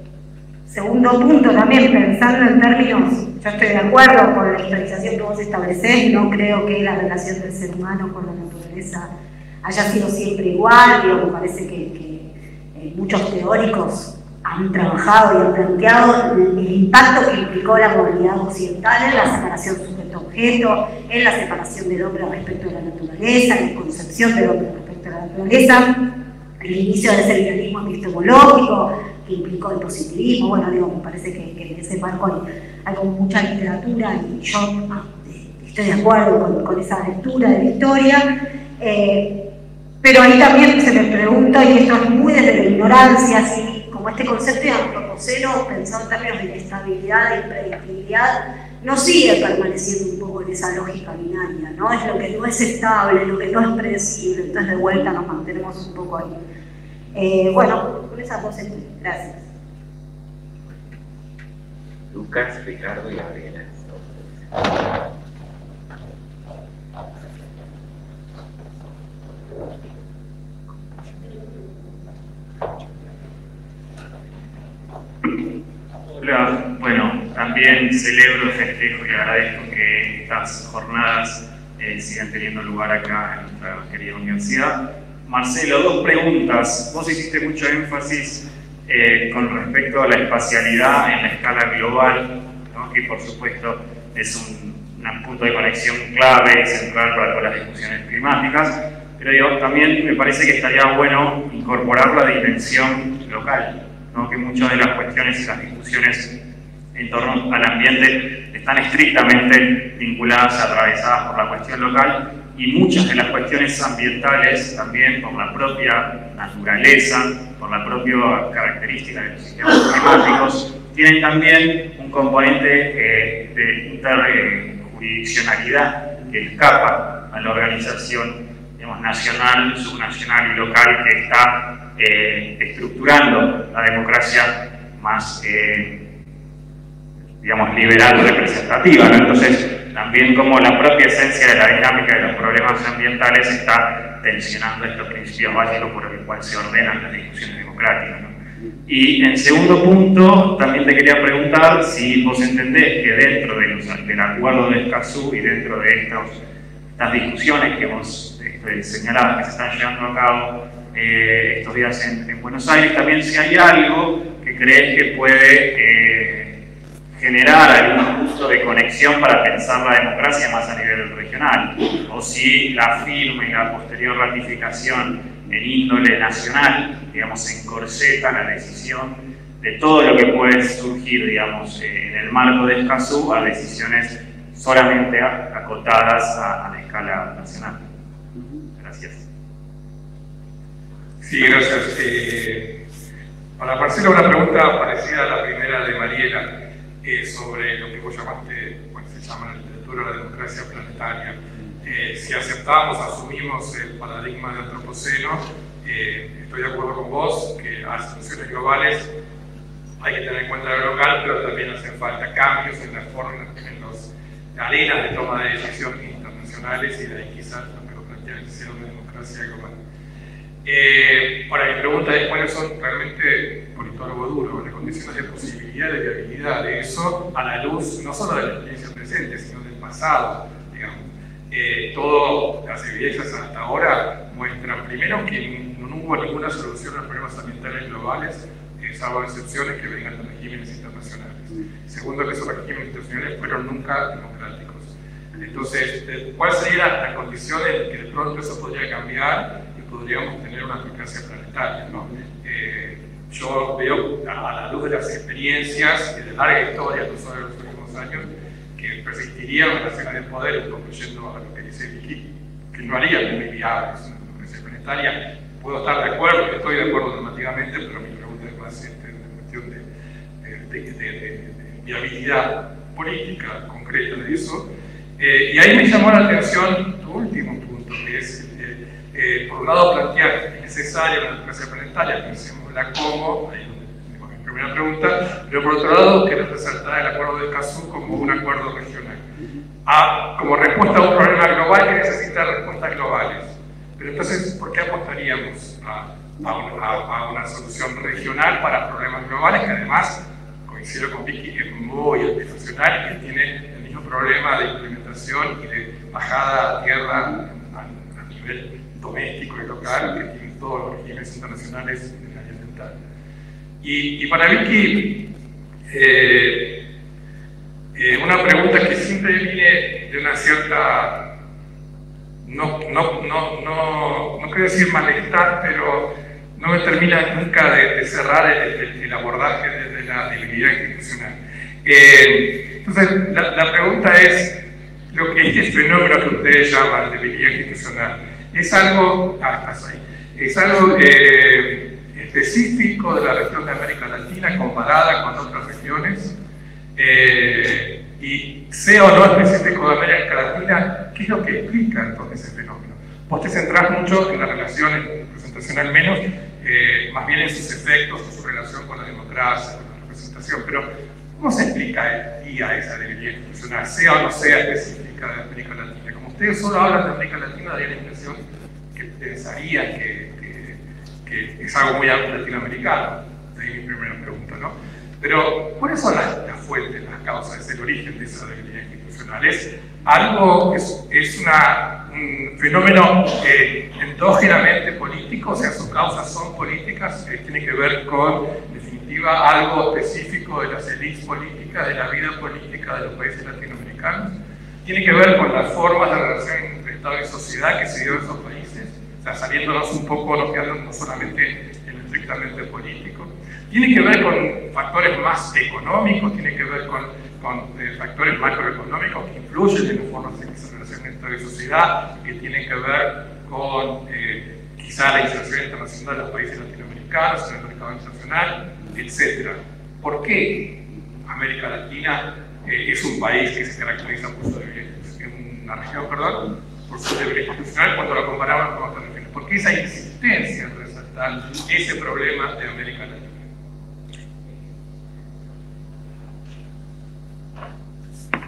segundo punto también, pensando en términos, yo estoy de acuerdo con la historización que vos establecés, no creo que la relación del ser humano con la naturaleza haya sido siempre igual, digo, me parece que, que muchos teóricos han trabajado y han planteado el, impacto que implicó la movilidad occidental en la separación sujeto-objeto, en la separación del hombre respecto de la naturaleza, en la concepción del hombre respecto a la naturaleza, el inicio del serialismo epistemológico que implicó el positivismo, bueno, digo, me parece que, en ese marco hay, mucha literatura y yo ah, estoy de acuerdo con, esa lectura de la historia. Eh, pero ahí también se me pregunta, y esto es muy desde la ignorancia, si como este concepto de antropoceno, pensado en términos de inestabilidad e impredictibilidad, no sigue permaneciendo un poco en esa lógica binaria, ¿no? Es lo que no es estable, lo que no es predecible, entonces de vuelta nos mantenemos un poco ahí. Eh, bueno, con esas dos gracias. Lucas, Ricardo y Gabriela. Bueno, también celebro, festejo y agradezco que estas jornadas eh, sigan teniendo lugar acá en nuestra querida universidad. Marcelo, dos preguntas. Vos hiciste mucho énfasis eh, con respecto a la espacialidad en la escala global, que por supuesto es un, punto de conexión clave y central para todas las discusiones climáticas, pero digo, también me parece que estaría bueno incorporar la dimensión local, que muchas de las cuestiones y las discusiones en torno al ambiente están estrictamente vinculadas, atravesadas por la cuestión local y muchas de las cuestiones ambientales también por la propia naturaleza, por la propia característica de los sistemas climáticos, tienen también un componente eh, de interjurisdiccionalidad que escapa a la organización digamos, nacional, subnacional y local que está eh, estructurando la democracia más, eh, digamos, liberal representativa. Entonces, también como la propia esencia de la dinámica de los problemas ambientales está tensionando estos principios básicos por los cuales se ordenan las discusiones democráticas. Y en segundo punto, también te quería preguntar si vos entendés que dentro de del acuerdo de Escazú y dentro de estos, estas discusiones que vos este, señalabas que se están llevando a cabo eh, estos días en, Buenos Aires, también si hay algo que crees que puede eh, generar algún punto de conexión para pensar la democracia más a nivel regional, o si la firma y la posterior ratificación en índole nacional, digamos, encorseta la decisión de todo lo que puede surgir, digamos, eh, en el marco de Escazú a decisiones solamente acotadas a, la escala nacional. Gracias. Sí, gracias. Eh, para Marcelo, una pregunta parecida a la primera de Mariela eh, sobre lo que vos llamaste, bueno, se llama en la literatura la democracia planetaria. Eh, si aceptamos, asumimos el paradigma de antropoceno, eh, estoy de acuerdo con vos que a situaciones globales hay que tener en cuenta lo local, pero también hacen falta cambios en las formas, en las arenas de toma de decisiones internacionales y de ahí quizás lo que lo plantea el de democracia global. Eh, ahora, mi pregunta es cuáles son realmente, politólogo duro, las condiciones de posibilidad, de viabilidad de eso a la luz no solo de la experiencia presente, sino del pasado eh, todas las evidencias hasta ahora muestran primero que no hubo ninguna solución a los problemas ambientales globales, eh, salvo excepciones que vengan de regímenes internacionales. Segundo, que esos regímenes internacionales fueron nunca democráticos. Entonces, eh, ¿cuál sería la, condición en que de pronto eso podría cambiar podríamos tener una democracia planetaria? ¿no? Eh, yo veo a, la luz de las experiencias y de larga historia, no solo de los últimos años, que persistirían relaciones de poder, concluyendo a lo que dice Vicky, que no harían muy viables una democracia planetaria. Puedo estar de acuerdo, estoy de acuerdo normativamente, pero mi pregunta es más este, una cuestión de, viabilidad política concreta de eso. Eh, y ahí me llamó la atención tu último punto, que es, eh, por un lado, plantear que es necesaria una democracia planetaria, pensémosla como, primera pregunta, pero por otro lado, quiero resaltar el acuerdo de CASU como un acuerdo regional. A, como respuesta a un problema global que necesita respuestas globales. Pero entonces, ¿por qué apostaríamos a, a, una solución regional para problemas globales que además, coincido con Vicky, es muy internacional y que tiene el mismo problema de implementación y de bajada a tierra a, nivel doméstico y local que tienen todos los regímenes internacionales en el ambiental? Y, para mí que eh, eh, una pregunta que siempre viene de una cierta, no, no, no, no, no quiero decir malestar, pero no me termina nunca de, cerrar el, abordaje desde la debilidad institucional. Eh, entonces, la, pregunta es, lo que este fenómeno que ustedes llaman debilidad institucional, ¿es algo, ah, es algo específico de la región de América Latina comparada con otras regiones. Eh, y sea o no específico de América Latina, ¿qué es lo que explica entonces ese fenómeno? Vos te centrás mucho en las relaciones, representacional menos, eh, más bien en sus efectos, en su relación con la democracia, con la representación, pero ¿cómo se explica el día esa debilidad institucional, sea o no sea específica de América Latina? Ustedes solo hablan de América Latina, daría la impresión que pensarían que que es algo muy latinoamericano. Ahí mi primera pregunta, ¿no? Pero, ¿cuáles son las, fuentes, las causas, el origen de esa debilidad institucional? ¿Es algo, es, es una, un fenómeno eh, endógenamente político, o sea, sus causas son políticas, eh, tiene que ver con, en definitiva, algo específico de las élites políticas, de la vida política de los países latinoamericanos? ¿Tiene que ver con las formas de relación entre Estado y sociedad que se dio en esos países? O sea, saliéndonos un poco, no quedándonos solamente en lo estrictamente político tiene que ver con factores más económicos, tiene que ver con, con eh, factores macroeconómicos que influyen en las formas de relación entre la sociedad, que tienen que ver con eh, quizá la inserción internacional de los países latinoamericanos en el mercado internacional, etc. ¿Por qué América Latina eh, es un país que se caracteriza por su debilidad, una región, perdón, por su debilidad cuando lo comparamos con otras regiones? ¿Por qué esa insistencia en resaltar ese problema de América Latina?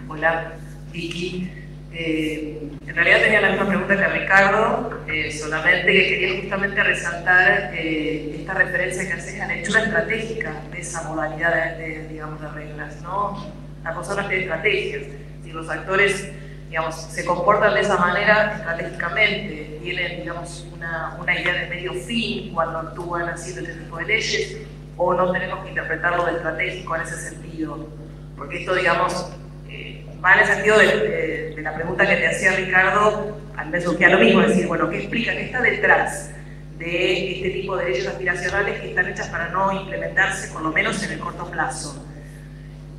Hola, Vicky. Eh, en realidad tenía la misma pregunta que Ricardo, eh, solamente que quería justamente resaltar eh, esta referencia que haces a la hechura estratégica de esa modalidad de, digamos, de reglas, ¿no? La cosa de estrategias. Si los actores digamos, se comportan de esa manera estratégicamente, tienen digamos, una, idea de medio fin cuando actúan haciendo este tipo de leyes, o no tenemos que interpretarlo de estratégico en ese sentido, porque esto, digamos, va en el sentido de, la pregunta que te hacía Ricardo, al menos surgía lo mismo, decir, bueno, ¿qué explica? ¿Qué está detrás de este tipo de leyes aspiracionales que están hechas para no implementarse, por lo menos en el corto plazo?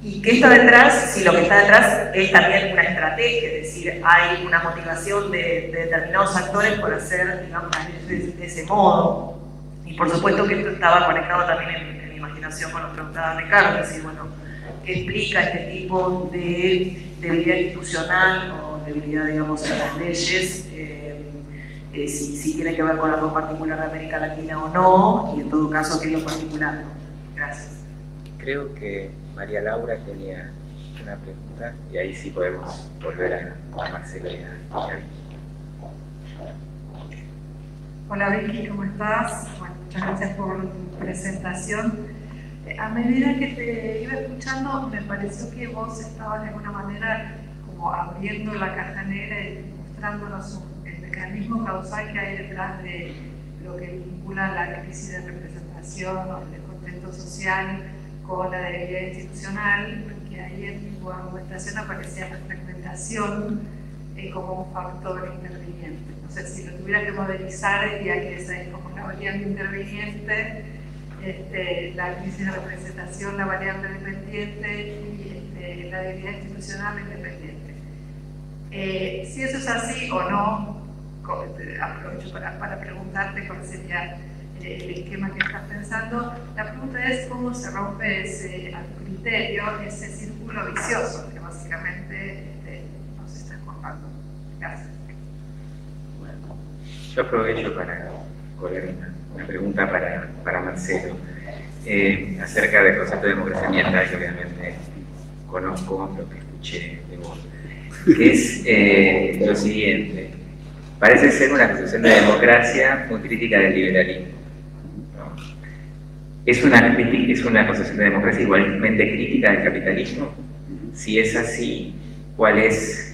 ¿Y qué está detrás? Si lo que está detrás es también una estrategia, es decir, hay una motivación de, determinados actores por hacer, digamos, leyes de, ese modo. Y por supuesto que esto estaba conectado también en, mi imaginación con lo que preguntaba Ricardo, es decir, bueno, ¿qué explica este tipo de debilidad institucional o debilidad, digamos, en las leyes, eh, eh, si, tiene que ver con algo particular de América Latina o no, y en todo caso, qué es lo particular. Gracias. Creo que María Laura tenía una pregunta y ahí sí podemos volver a, Marcelo y a, Hola Vicky, ¿cómo estás? Muchas gracias por tu presentación. A medida que te iba escuchando, me pareció que vos estabas de alguna manera como abriendo la caja negra y mostrándonos el mecanismo causal que hay detrás de lo que vincula la crisis de representación o el descontento social la debilidad institucional, que ahí en tu argumentación aparecía la fragmentación eh, como un factor interviniente. Sé si lo tuviera que modelizar, diría que esa es como la variable interviniente este, la crisis de representación, la variable dependiente y este, la debilidad institucional independiente. Eh, si eso es así o no, este, aprovecho para, preguntarte cuál sería eh, el esquema que estás pensando. La pregunta es cómo se rompe ese, criterio ese círculo vicioso que básicamente nos está cortando. Gracias. Bueno, yo aprovecho para una pregunta para, para Marcelo eh, acerca del concepto de democracia ambiental, que obviamente conozco lo que escuché de vos, que es eh, lo siguiente. Parece ser una concepción de democracia muy crítica del liberalismo. ¿Es, una, ¿Es una concepción de democracia igualmente crítica del capitalismo? Si es así, ¿cuál es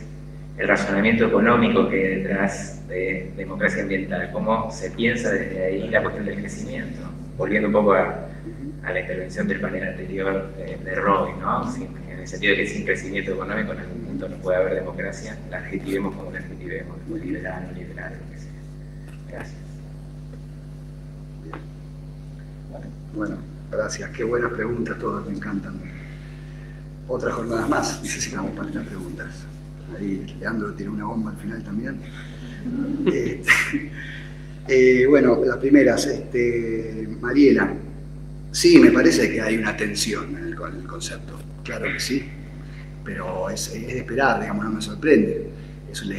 el razonamiento económico que hay detrás de democracia ambiental, cómo se piensa desde ahí la cuestión del crecimiento, volviendo un poco a, la intervención del panel anterior de, Roy, ¿no? en el sentido de que sin crecimiento económico en algún punto no puede haber democracia, la adjetivemos como la adjetivemos, liberal o liberal, lo que sea. Gracias. Bueno, gracias. Qué buenas preguntas todas, me encantan. Otras jornadas más, necesitamos para las preguntas. Ahí Leandro tiene una bomba al final también. (laughs) Eh, (laughs) eh, bueno, las primeras, este, Mariela, sí, me parece que hay una tensión en el, concepto, claro que sí, pero es, de esperar, digamos, no me sorprende.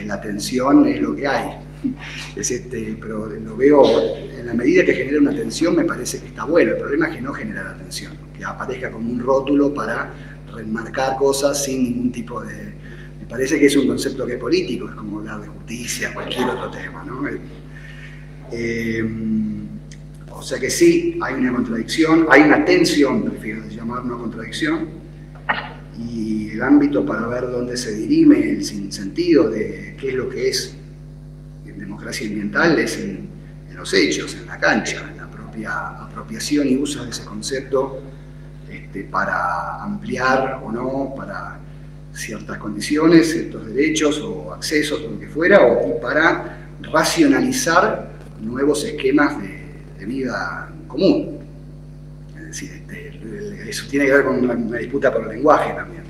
la tensión es lo que hay. (laughs) Es este, pero lo veo, en la medida que genera una tensión me parece que está bueno. El problema es que no genera la tensión, que aparezca como un rótulo para remarcar cosas sin ningún tipo de, parece que es un concepto que es político, es como hablar de justicia, cualquier otro tema. ¿no? Eh, O sea que sí, hay una contradicción, hay una tensión, prefiero llamar una contradicción, y el ámbito para ver dónde se dirime el sinsentido de qué es lo que es democracia ambiental es en, los hechos, en la cancha, en la propia apropiación y uso de ese concepto este, para ampliar o no, para ciertas condiciones, ciertos derechos o accesos, lo que fuera, o, y para racionalizar nuevos esquemas de, vida común. Es decir, este, eso tiene que ver con una, disputa por el lenguaje también.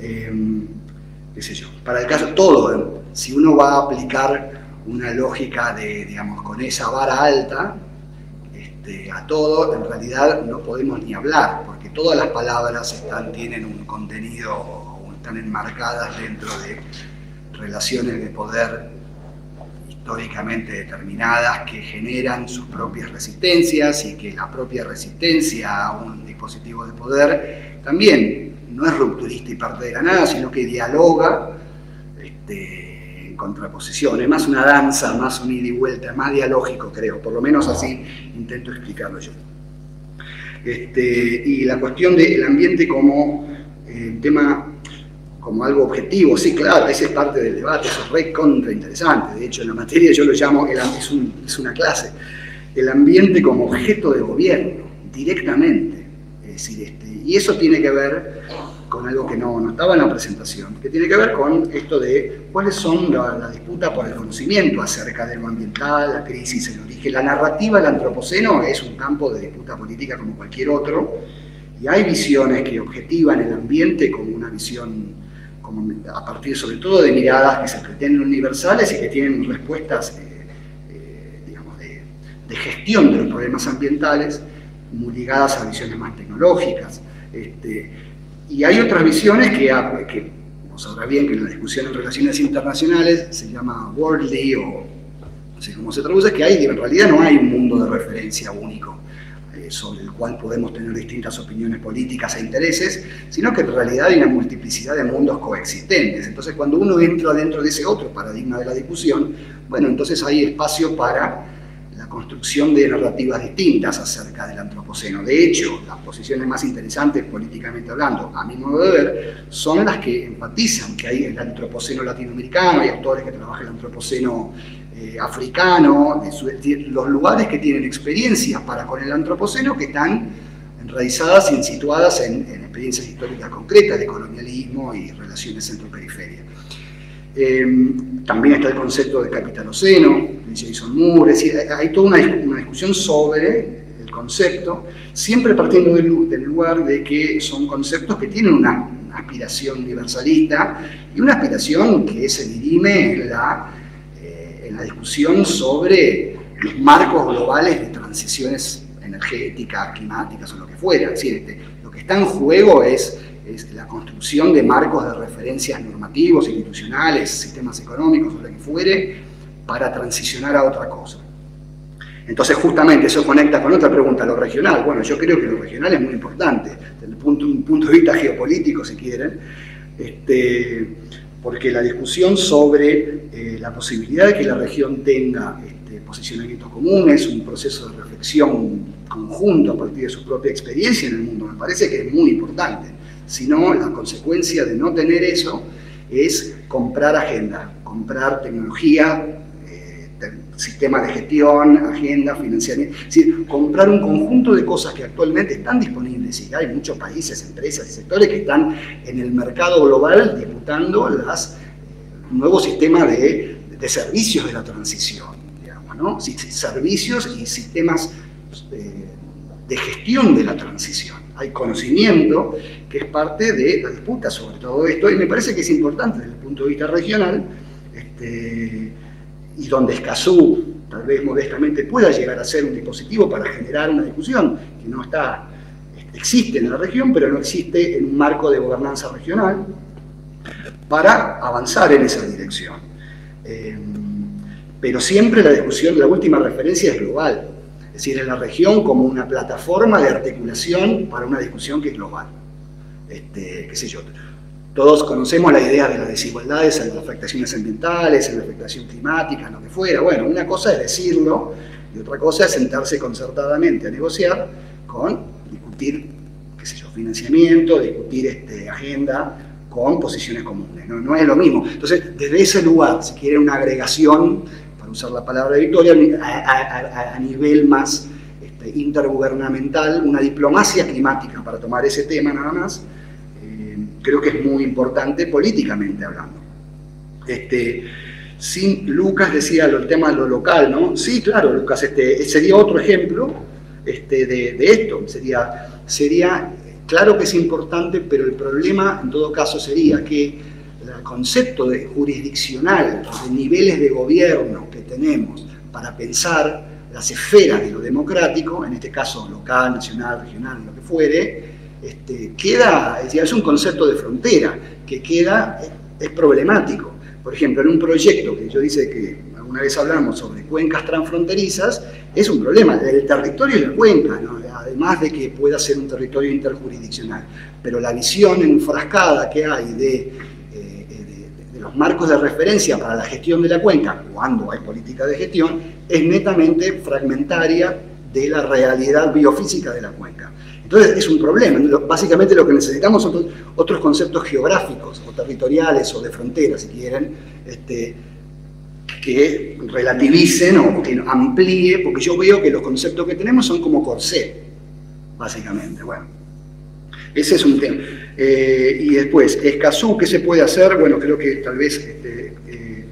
Em, qué para el caso, todo, si uno va a aplicar una lógica de, digamos, con esa vara alta este, a todo, en realidad no podemos ni hablar, porque todas las palabras están, tienen un contenido están enmarcadas dentro de relaciones de poder históricamente determinadas que generan sus propias resistencias y que la propia resistencia a un dispositivo de poder también no es rupturista y parte de la nada, sino que dialoga este, contraposición. Es más una danza, más un ida y vuelta, más dialógico creo, por lo menos así intento explicarlo yo. Este, y la cuestión del ambiente como eh, tema como algo objetivo. Sí, claro, esa es parte del debate, eso es re contra interesante. De hecho, en la materia yo lo llamo, es, es una clase, el ambiente como objeto de gobierno, directamente. Es decir, este, y eso tiene que ver con algo que no, no, estaba en la presentación, que tiene que ver con esto de cuáles son la, disputa por el conocimiento acerca de lo ambiental, la crisis, el origen. La narrativa del antropoceno es un campo de disputa política como cualquier otro, y hay visiones que objetivan el ambiente como una visión a partir sobre todo de miradas que se pretenden universales y que tienen respuestas eh, eh, digamos, de, gestión de los problemas ambientales, muy ligadas a visiones más tecnológicas. Este, y hay otras visiones que, que, como sabrá bien, que en la discusión en relaciones internacionales se llama worldly o no sé cómo se traduce, que hay, en realidad no hay un mundo de referencia único sobre el cual podemos tener distintas opiniones políticas e intereses, sino que en realidad hay una multiplicidad de mundos coexistentes. Entonces, cuando uno entra dentro de ese otro paradigma de la discusión, bueno, entonces hay espacio para la construcción de narrativas distintas acerca del antropoceno. De hecho, las posiciones más interesantes políticamente hablando, a mi modo de ver, son las que enfatizan que hay el antropoceno latinoamericano, hay autores que trabajan el antropoceno eh, africano, los lugares que tienen experiencias para con el antropoceno que están enraizadas y situadas en, experiencias históricas concretas de colonialismo y relaciones centro-periferia. Em, también está el concepto de capitaloceno, de Jason Moore, es decir, hay toda una, discusión sobre el concepto, siempre partiendo del, del, lugar de que son conceptos que tienen una, aspiración universalista y una aspiración que se dirime en la la discusión sobre los marcos globales de transiciones energéticas, climáticas o lo que fuera. Es decir, este, lo que está en juego es, es, la construcción de marcos de referencias normativos, institucionales, sistemas económicos o lo que fuere, para transicionar a otra cosa. Entonces, justamente eso conecta con otra pregunta, lo regional. Bueno, yo creo que lo regional es muy importante, desde un punto de vista geopolítico, si quieren. Este, porque la discusión sobre eh, la posibilidad de que la región tenga este, posicionamientos comunes, un proceso de reflexión conjunto a partir de su propia experiencia en el mundo, me parece que es muy importante. Si no, la consecuencia de no tener eso es comprar agenda, comprar tecnología, sistema de gestión, agenda, financiamiento, es decir, comprar un conjunto de cosas que actualmente están disponibles y hay muchos países, empresas y sectores que están en el mercado global disputando los eh, nuevos sistemas de, servicios de la transición, digamos, ¿no? servicios y sistemas eh, de gestión de la transición. Hay conocimiento que es parte de la disputa sobre todo esto y me parece que es importante desde el punto de vista regional este, y donde Escazú, tal vez modestamente, pueda llegar a ser un dispositivo para generar una discusión que no está, existe en la región, pero no existe en un marco de gobernanza regional, para avanzar en esa dirección. Eh, pero siempre la discusión, la última referencia es global, es decir, en la región como una plataforma de articulación para una discusión que es global. Este, qué sé yo, todos conocemos la idea de las desigualdades en las afectaciones ambientales, en la afectación climática, en lo que fuera. Bueno, una cosa es decirlo Y otra cosa es sentarse concertadamente a negociar con discutir, qué sé yo, financiamiento, discutir este, agenda con posiciones comunes. ¿no? no es lo mismo. Entonces, desde ese lugar, si quiere una agregación, para usar la palabra de Victoria, a, a nivel más este, intergubernamental, una diplomacia climática, para tomar ese tema nada más, creo que es muy importante políticamente hablando. Este, sin, Lucas decía el tema de lo local, ¿no? Sí, claro, Lucas, este, sería otro ejemplo este, de, esto. Sería, sería, claro que es importante, pero el problema en todo caso sería que el concepto de jurisdiccional, de niveles de gobierno que tenemos para pensar las esferas de lo democrático, en este caso local, nacional, regional, lo que fuere, este, queda, es, un concepto de frontera que queda, es problemático. Por ejemplo, en un proyecto que yo dice que alguna vez hablamos sobre cuencas transfronterizas, es un problema. El territorio es la cuenca, además de que pueda ser un territorio interjurisdiccional. Pero la visión enfrascada que hay eh, de los marcos de referencia para la gestión de la cuenca, cuando hay política de gestión, es netamente fragmentaria de la realidad biofísica de la cuenca. Entonces es un problema. Básicamente lo que necesitamos son otros conceptos geográficos o territoriales o de frontera, si quieren, este, que relativicen o que amplíe, porque yo veo que los conceptos que tenemos son como corsé, básicamente. Bueno, ese es un tema. Eh, y después, Escazú, ¿qué se puede hacer? Bueno, creo que tal vez este, eh,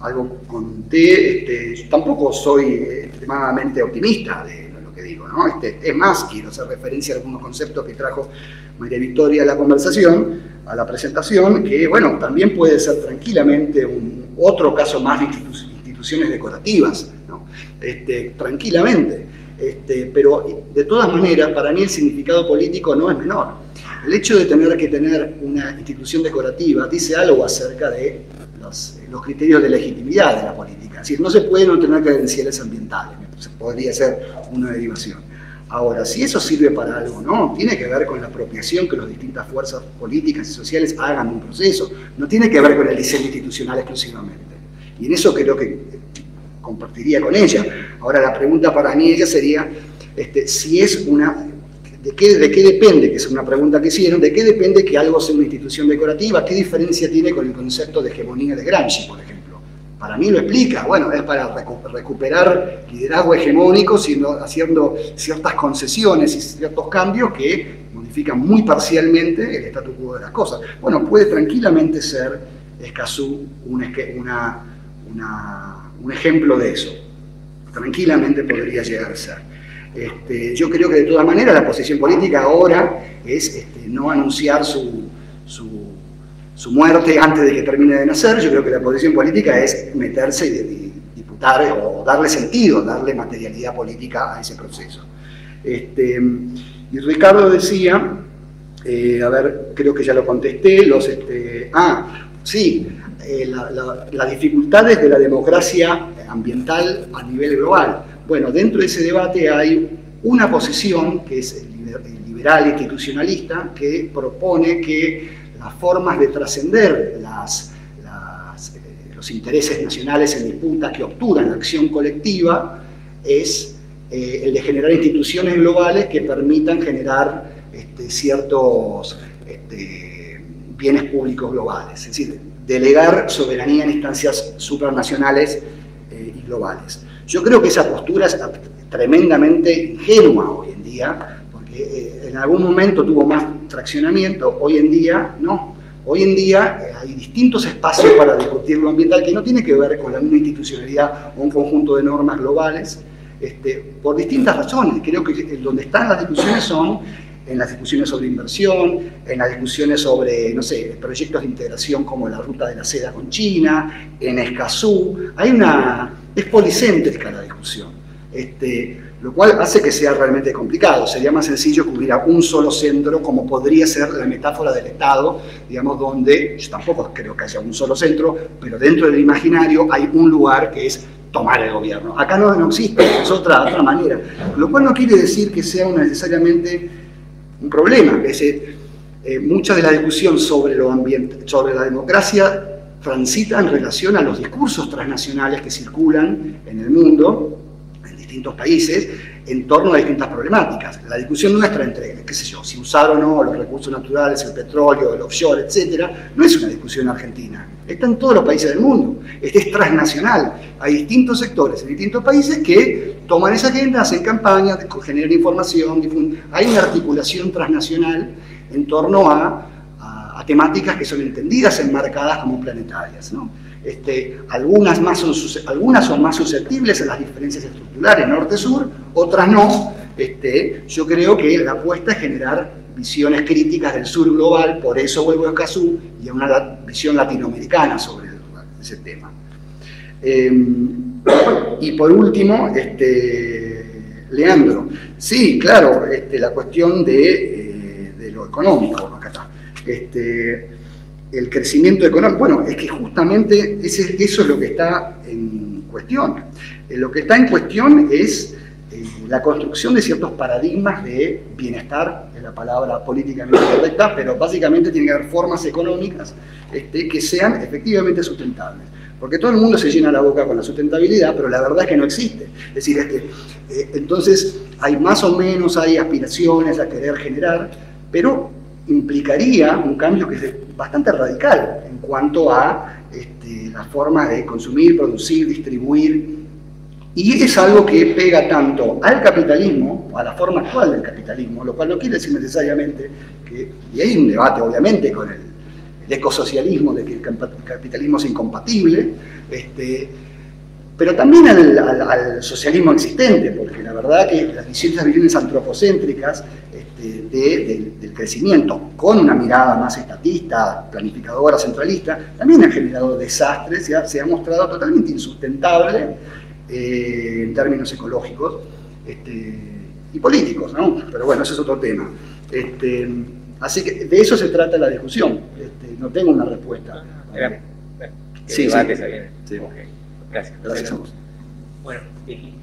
algo conté. Este, tampoco soy extremadamente optimista de este, es más, quiero hacer referencia a algunos conceptos que trajo María Victoria a la conversación, a la presentación, que bueno, también puede ser tranquilamente un, otro caso más de instituciones decorativas, este, tranquilamente. Este, pero de todas maneras, para mí el significado político no es menor. El hecho de tener que tener una institución decorativa dice algo acerca de los, criterios de legitimidad de la política. Es decir, no se puede no tener credenciales ambientales, podría ser una derivación. Ahora, si eso sirve para algo, no, tiene que ver con la apropiación que las distintas fuerzas políticas y sociales hagan de un proceso, no tiene que ver con el diseño institucional exclusivamente. Y en eso creo que compartiría con ella. Ahora, la pregunta para mí ella sería este, si es una ¿De qué, ¿De qué, depende? Que es una pregunta que hicieron. ¿De qué depende que algo sea una institución decorativa? ¿Qué diferencia tiene con el concepto de hegemonía de Gramsci, por ejemplo? Para mí lo explica. Bueno, es para recuperar liderazgo hegemónico haciendo ciertas concesiones y ciertos cambios que modifican muy parcialmente el statu quo de las cosas. Bueno, puede tranquilamente ser Escazú un, un ejemplo de eso. Tranquilamente podría llegar a ser. Este, yo creo que de todas maneras la posición política ahora es este, no anunciar su, muerte antes de que termine de nacer. Yo creo que la posición política es meterse y, disputar o darle sentido, darle materialidad política a ese proceso. Este, y Ricardo decía, eh, a ver, creo que ya lo contesté, los, ah, sí, eh, las dificultades de la democracia ambiental a nivel global. Bueno, dentro de ese debate hay una posición, que es liberal institucionalista, que propone que las formas de trascender eh, los intereses nacionales en disputas que obturan la acción colectiva es eh, el de generar instituciones globales que permitan generar este, ciertos este, bienes públicos globales, es decir, delegar soberanía en instancias supranacionales eh, y globales. Yo creo que esa postura es tremendamente ingenua hoy en día, porque en algún momento tuvo más traccionamiento, hoy en día no. Hoy en día eh, hay distintos espacios para discutir lo ambiental que no tiene que ver con la misma institucionalidad o un conjunto de normas globales, este, por distintas razones. Creo que donde están las discusiones son en las discusiones sobre inversión, en las discusiones sobre, no sé, proyectos de integración como la ruta de la seda con China, en Escazú. Hay una, es policéntrica la discusión, este, lo cual hace que sea realmente complicado. Sería más sencillo que hubiera un solo centro, como podría ser la metáfora del Estado, digamos, donde yo tampoco creo que haya un solo centro, pero dentro del imaginario hay un lugar que es tomar el gobierno. Acá no, existe, es otra, otra manera. Lo cual no quiere decir que sea necesariamente un problema. Es decir, eh, mucha de la discusión sobre, lo sobre la democracia transita en relación a los discursos transnacionales que circulan en el mundo, distintos países en torno a distintas problemáticas. La discusión nuestra entre, qué sé yo, si usar o no los recursos naturales, el petróleo, el offshore, etcétera, no es una discusión argentina. Está en todos los países del mundo. Este es transnacional. Hay distintos sectores en distintos países que toman esa agenda, hacen campañas, generan información. Hay una articulación transnacional en torno a, a, temáticas que son entendidas, enmarcadas como planetarias. ¿no? Este, algunas, más son, algunas son más susceptibles a las diferencias estructurales norte-sur, otras no. Este, yo creo que la apuesta es generar visiones críticas del sur global, por eso vuelvo a Escazú y a una visión latinoamericana sobre ese tema. Em, y por último, este, Leandro, sí, claro, la cuestión de, eh, lo económico, acá está. El crecimiento económico. Bueno, es que justamente eso es lo que está en cuestión. Eh, lo que está en cuestión es eh, la construcción de ciertos paradigmas de bienestar, es la palabra políticamente correcta, pero básicamente tiene que haber formas económicas este, que sean efectivamente sustentables. Porque todo el mundo se llena la boca con la sustentabilidad, pero la verdad es que no existe. Es decir, este, eh, entonces hay más o menos, hay aspiraciones a querer generar, pero implicaría un cambio que es bastante radical en cuanto a este, las formas de consumir, producir, distribuir. Y es algo que pega tanto al capitalismo, a la forma actual del capitalismo, lo cual no quiere decir necesariamente que, y hay un debate obviamente con el, ecosocialismo de que el capitalismo es incompatible, este, pero también al, socialismo existente, porque la verdad que las distintas visiones antropocéntricas del crecimiento, con una mirada más estatista, planificadora, centralista, también ha generado desastres, se ha, se ha mostrado totalmente insustentable eh, en términos ecológicos este, y políticos, ¿no? Pero bueno, ese es otro tema. Este, así que de eso se trata la discusión. Este, no tengo una respuesta. sí, sí. sí. Gracias. Gracias Bueno, Vicky.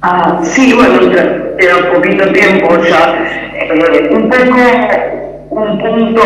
Ah, sí, bueno, queda poquito tiempo ya. Eh, un poco, un punto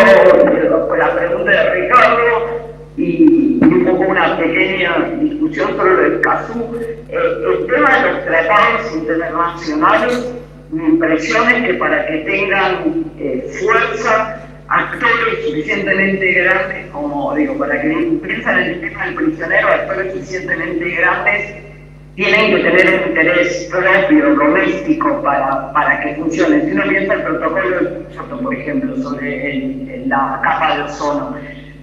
la pregunta de Ricardo y, un poco una pequeña discusión sobre el caso. Eh, el tema de los tratados internacionales, mi impresión es que para que tengan eh, fuerza, actores suficientemente grandes, como digo, para que piensen en el tema del prisionero, actores suficientemente grandes tienen que tener un interés propio, doméstico, para, para que funcione. Si uno piensa el protocolo por ejemplo, sobre la capa de ozono,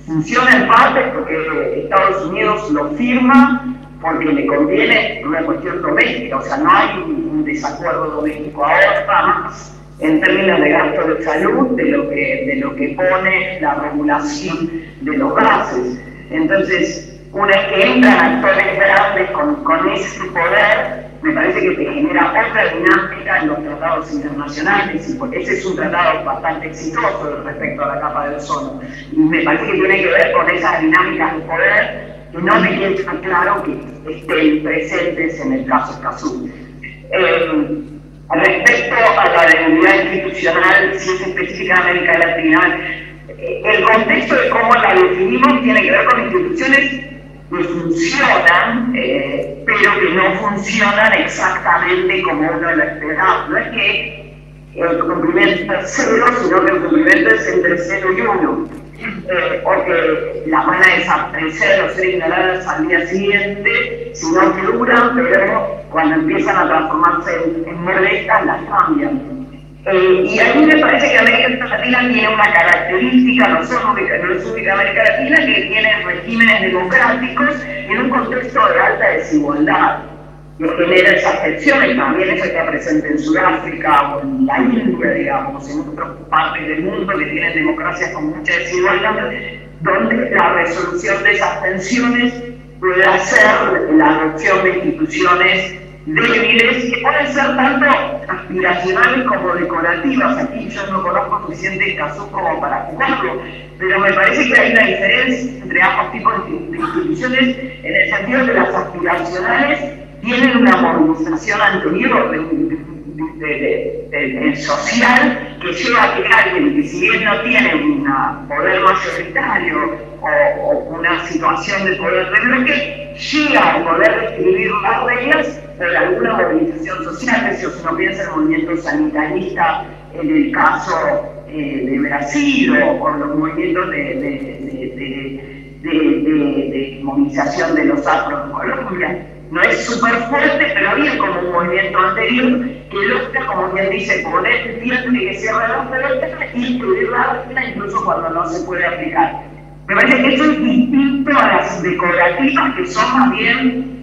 funciona en parte porque Estados Unidos lo firma porque le conviene una cuestión doméstica, o sea, no hay un desacuerdo doméstico ahora más en términos de gasto de salud de lo que, de lo que pone la regulación de los gases. Entonces, una vez que entran actores grandes con, con ese poder, me parece que te genera otra dinámica en los tratados internacionales, y ese es un tratado bastante exitoso respecto a la capa de ozono. Y me parece que tiene que ver con esas dinámicas de poder que no me queda claro que estén presentes en el caso Escazú. Eh, respecto a la debilidad institucional, si es específica de América Latina, eh, el contexto de cómo la definimos tiene que ver con instituciones que funcionan, eh, pero que no funcionan exactamente como uno lo esperaba. No es que el cumplimiento es cero, sino que el cumplimiento es entre cero y uno. Eh, o que las van a desaparecer o ser ignoradas al día siguiente, sino que duran, pero cuando empiezan a transformarse en, en las cambian. Eh, y a mí me parece que América Latina tiene una característica, no, solo no es única América Latina, que tiene regímenes democráticos en un contexto de alta desigualdad, que genera esas tensiones, también eso está presente en Sudáfrica o en la India, digamos, en otras partes del mundo que tienen democracias con mucha desigualdad, donde la resolución de esas tensiones puede ser la adopción de instituciones débiles que pueden ser tanto aspiracionales como decorativas. Aquí yo no conozco suficiente casos como para jugarlo, pero me parece que hay una diferencia entre ambos tipos de instituciones en el sentido de que las aspiracionales tienen una movilización anterior de, social que lleva a que alguien que si bien no tiene un poder mayoritario o, una situación de poder de bloque, llega a poder escribir las reglas, pero alguna movilización social, si uno piensa en el movimiento sanitarista en el caso eh, de Brasil o, los movimientos de, movilización de los afros en Colombia. No es súper fuerte, pero había como un movimiento anterior que logra, como quien dice, poner este tiempo y que cierra la frontera y incluir la incluso cuando no se puede aplicar. Me parece que eso es distinto a las decorativas que son más bien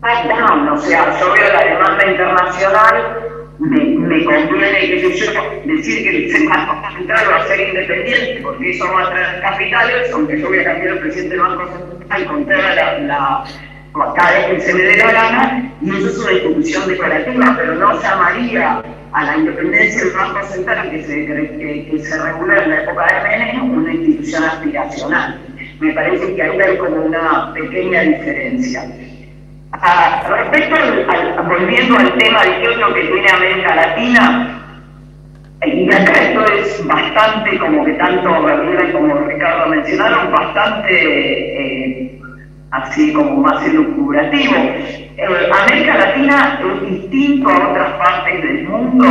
top-down, o sea, yo veo la demanda internacional me, me conviene, sé yo, decir que el Banco Central va a ser independiente, porque eso va a traer capitales, aunque yo voy a cambiar el presidente del Banco Central con toda la, la cada vez que se me dé la gana, y eso es una institución decorativa, pero no llamaría a la independencia del Banco Central que se, que, se reguló en la época de Menem una institución aspiracional. Me parece que ahí hay como una pequeña diferencia. Ah, respecto volviendo al tema de qué es que tiene América Latina, y acá esto es bastante, como que tanto Gabriela como Ricardo mencionaron, bastante eh, así como más elucubrativo. Eh, América Latina es distinto a otras partes del mundo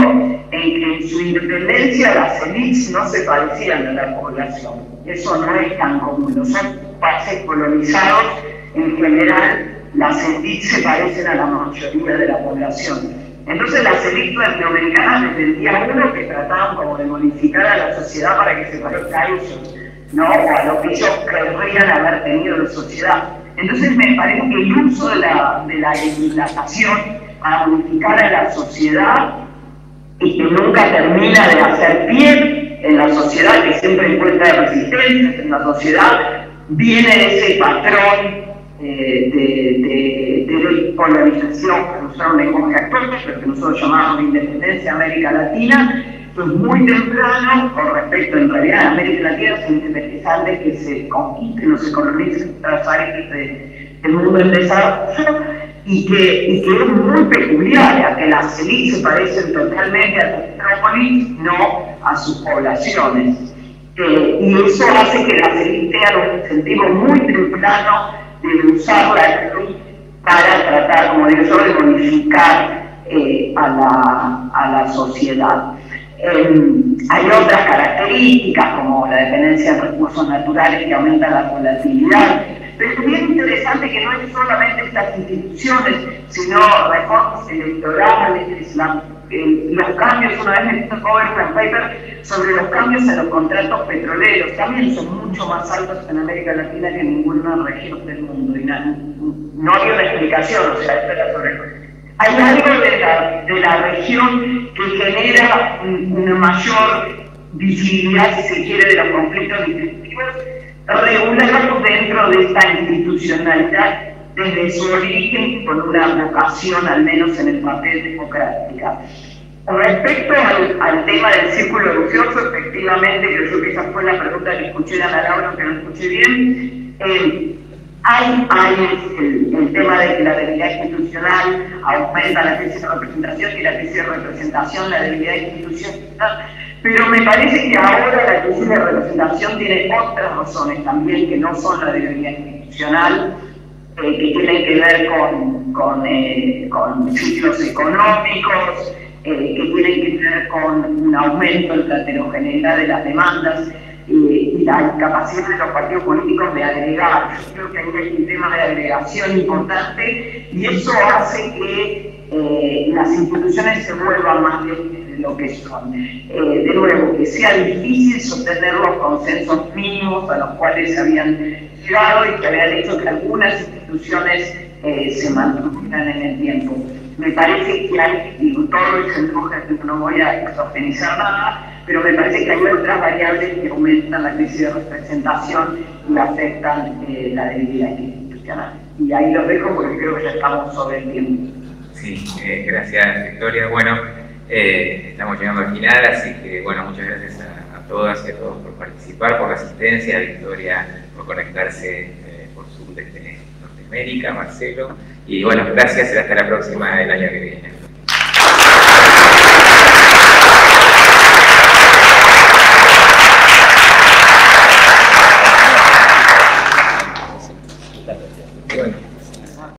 en que en su independencia las élites no se parecían a la población. Eso no es tan común. Los países colonizados en general las élites se parecen a la mayoría de la población. Entonces las élites latinoamericanas desde el día uno que trataban como de modificar a la sociedad para que se parezca a ellos, ¿no? o a lo que ellos querrían haber tenido la sociedad. Entonces me parece que el uso de la, de la legislación para modificar a la sociedad y que nunca termina de hacer pie en la sociedad, que siempre encuentra resistencia en la sociedad, viene ese patrón eh, de, de, polarización, que usar un lenguaje actual, pero que nosotros llamamos de independencia América Latina, es muy temprano con respecto, en realidad, a América Latina se de que se conquisten se colonicen las áreas del mundo en desarrollo y que, es muy peculiar, a que las élites parecen totalmente a las metrópolis, no a sus poblaciones. Eh, y eso hace que las élites tengan un incentivo muy temprano de usar la luz para tratar, como digo yo, de modificar eh, a, la, a, la, sociedad. Em, hay otras características como la dependencia de recursos naturales que aumenta la volatilidad, pero es bien interesante que no es solamente estas instituciones, sino reformas electorales, la los cambios, una vez me hizo Overland Paper sobre los cambios en los contratos petroleros, también son mucho más altos en América Latina que en ninguna región del mundo. Y no, había una explicación, o sea, esto sobre hay algo de la, de la región que genera una mayor visibilidad, si se quiere, de los conflictos distributivos, regulados dentro de esta institucionalidad desde su origen con una vocación, al menos en el papel democrática. Respecto al, tema del círculo vicioso, efectivamente, creo que esa fue la pregunta que escuché a Laura, que no escuché bien. Eh, hay, el, tema de que la debilidad institucional aumenta la crisis de representación y la crisis de representación, la debilidad institucional, pero me parece que ahora la crisis de representación tiene otras razones también que no son la debilidad institucional, eh, que tienen que ver con, con, eh, ciclos económicos, eh, que tienen que ver con un aumento en la heterogeneidad de las demandas y la incapacidad de los partidos políticos de agregar. Creo que hay un tema de agregación importante y eso hace que las instituciones se vuelvan más de lo que son. de nuevo, que sea difícil sostener los consensos mínimos a los cuales se habían y que había dicho que algunas instituciones eh, se mantuvieran en el tiempo. Me parece que hay, y todo el no voy a exorganizar nada, pero me parece que hay otras variables que aumentan la crisis de representación y afectan eh, la debilidad institucional. Y ahí los dejo porque creo que ya estamos sobre el tiempo. Sí, eh, gracias Victoria. Bueno, estamos llegando al final, así que bueno, muchas gracias a, a todas y a todos por participar, por la asistencia, Victoria por conectarse eh, por Zoom desde Norteamérica, Marcelo. Y bueno, gracias y hasta la próxima el año que viene.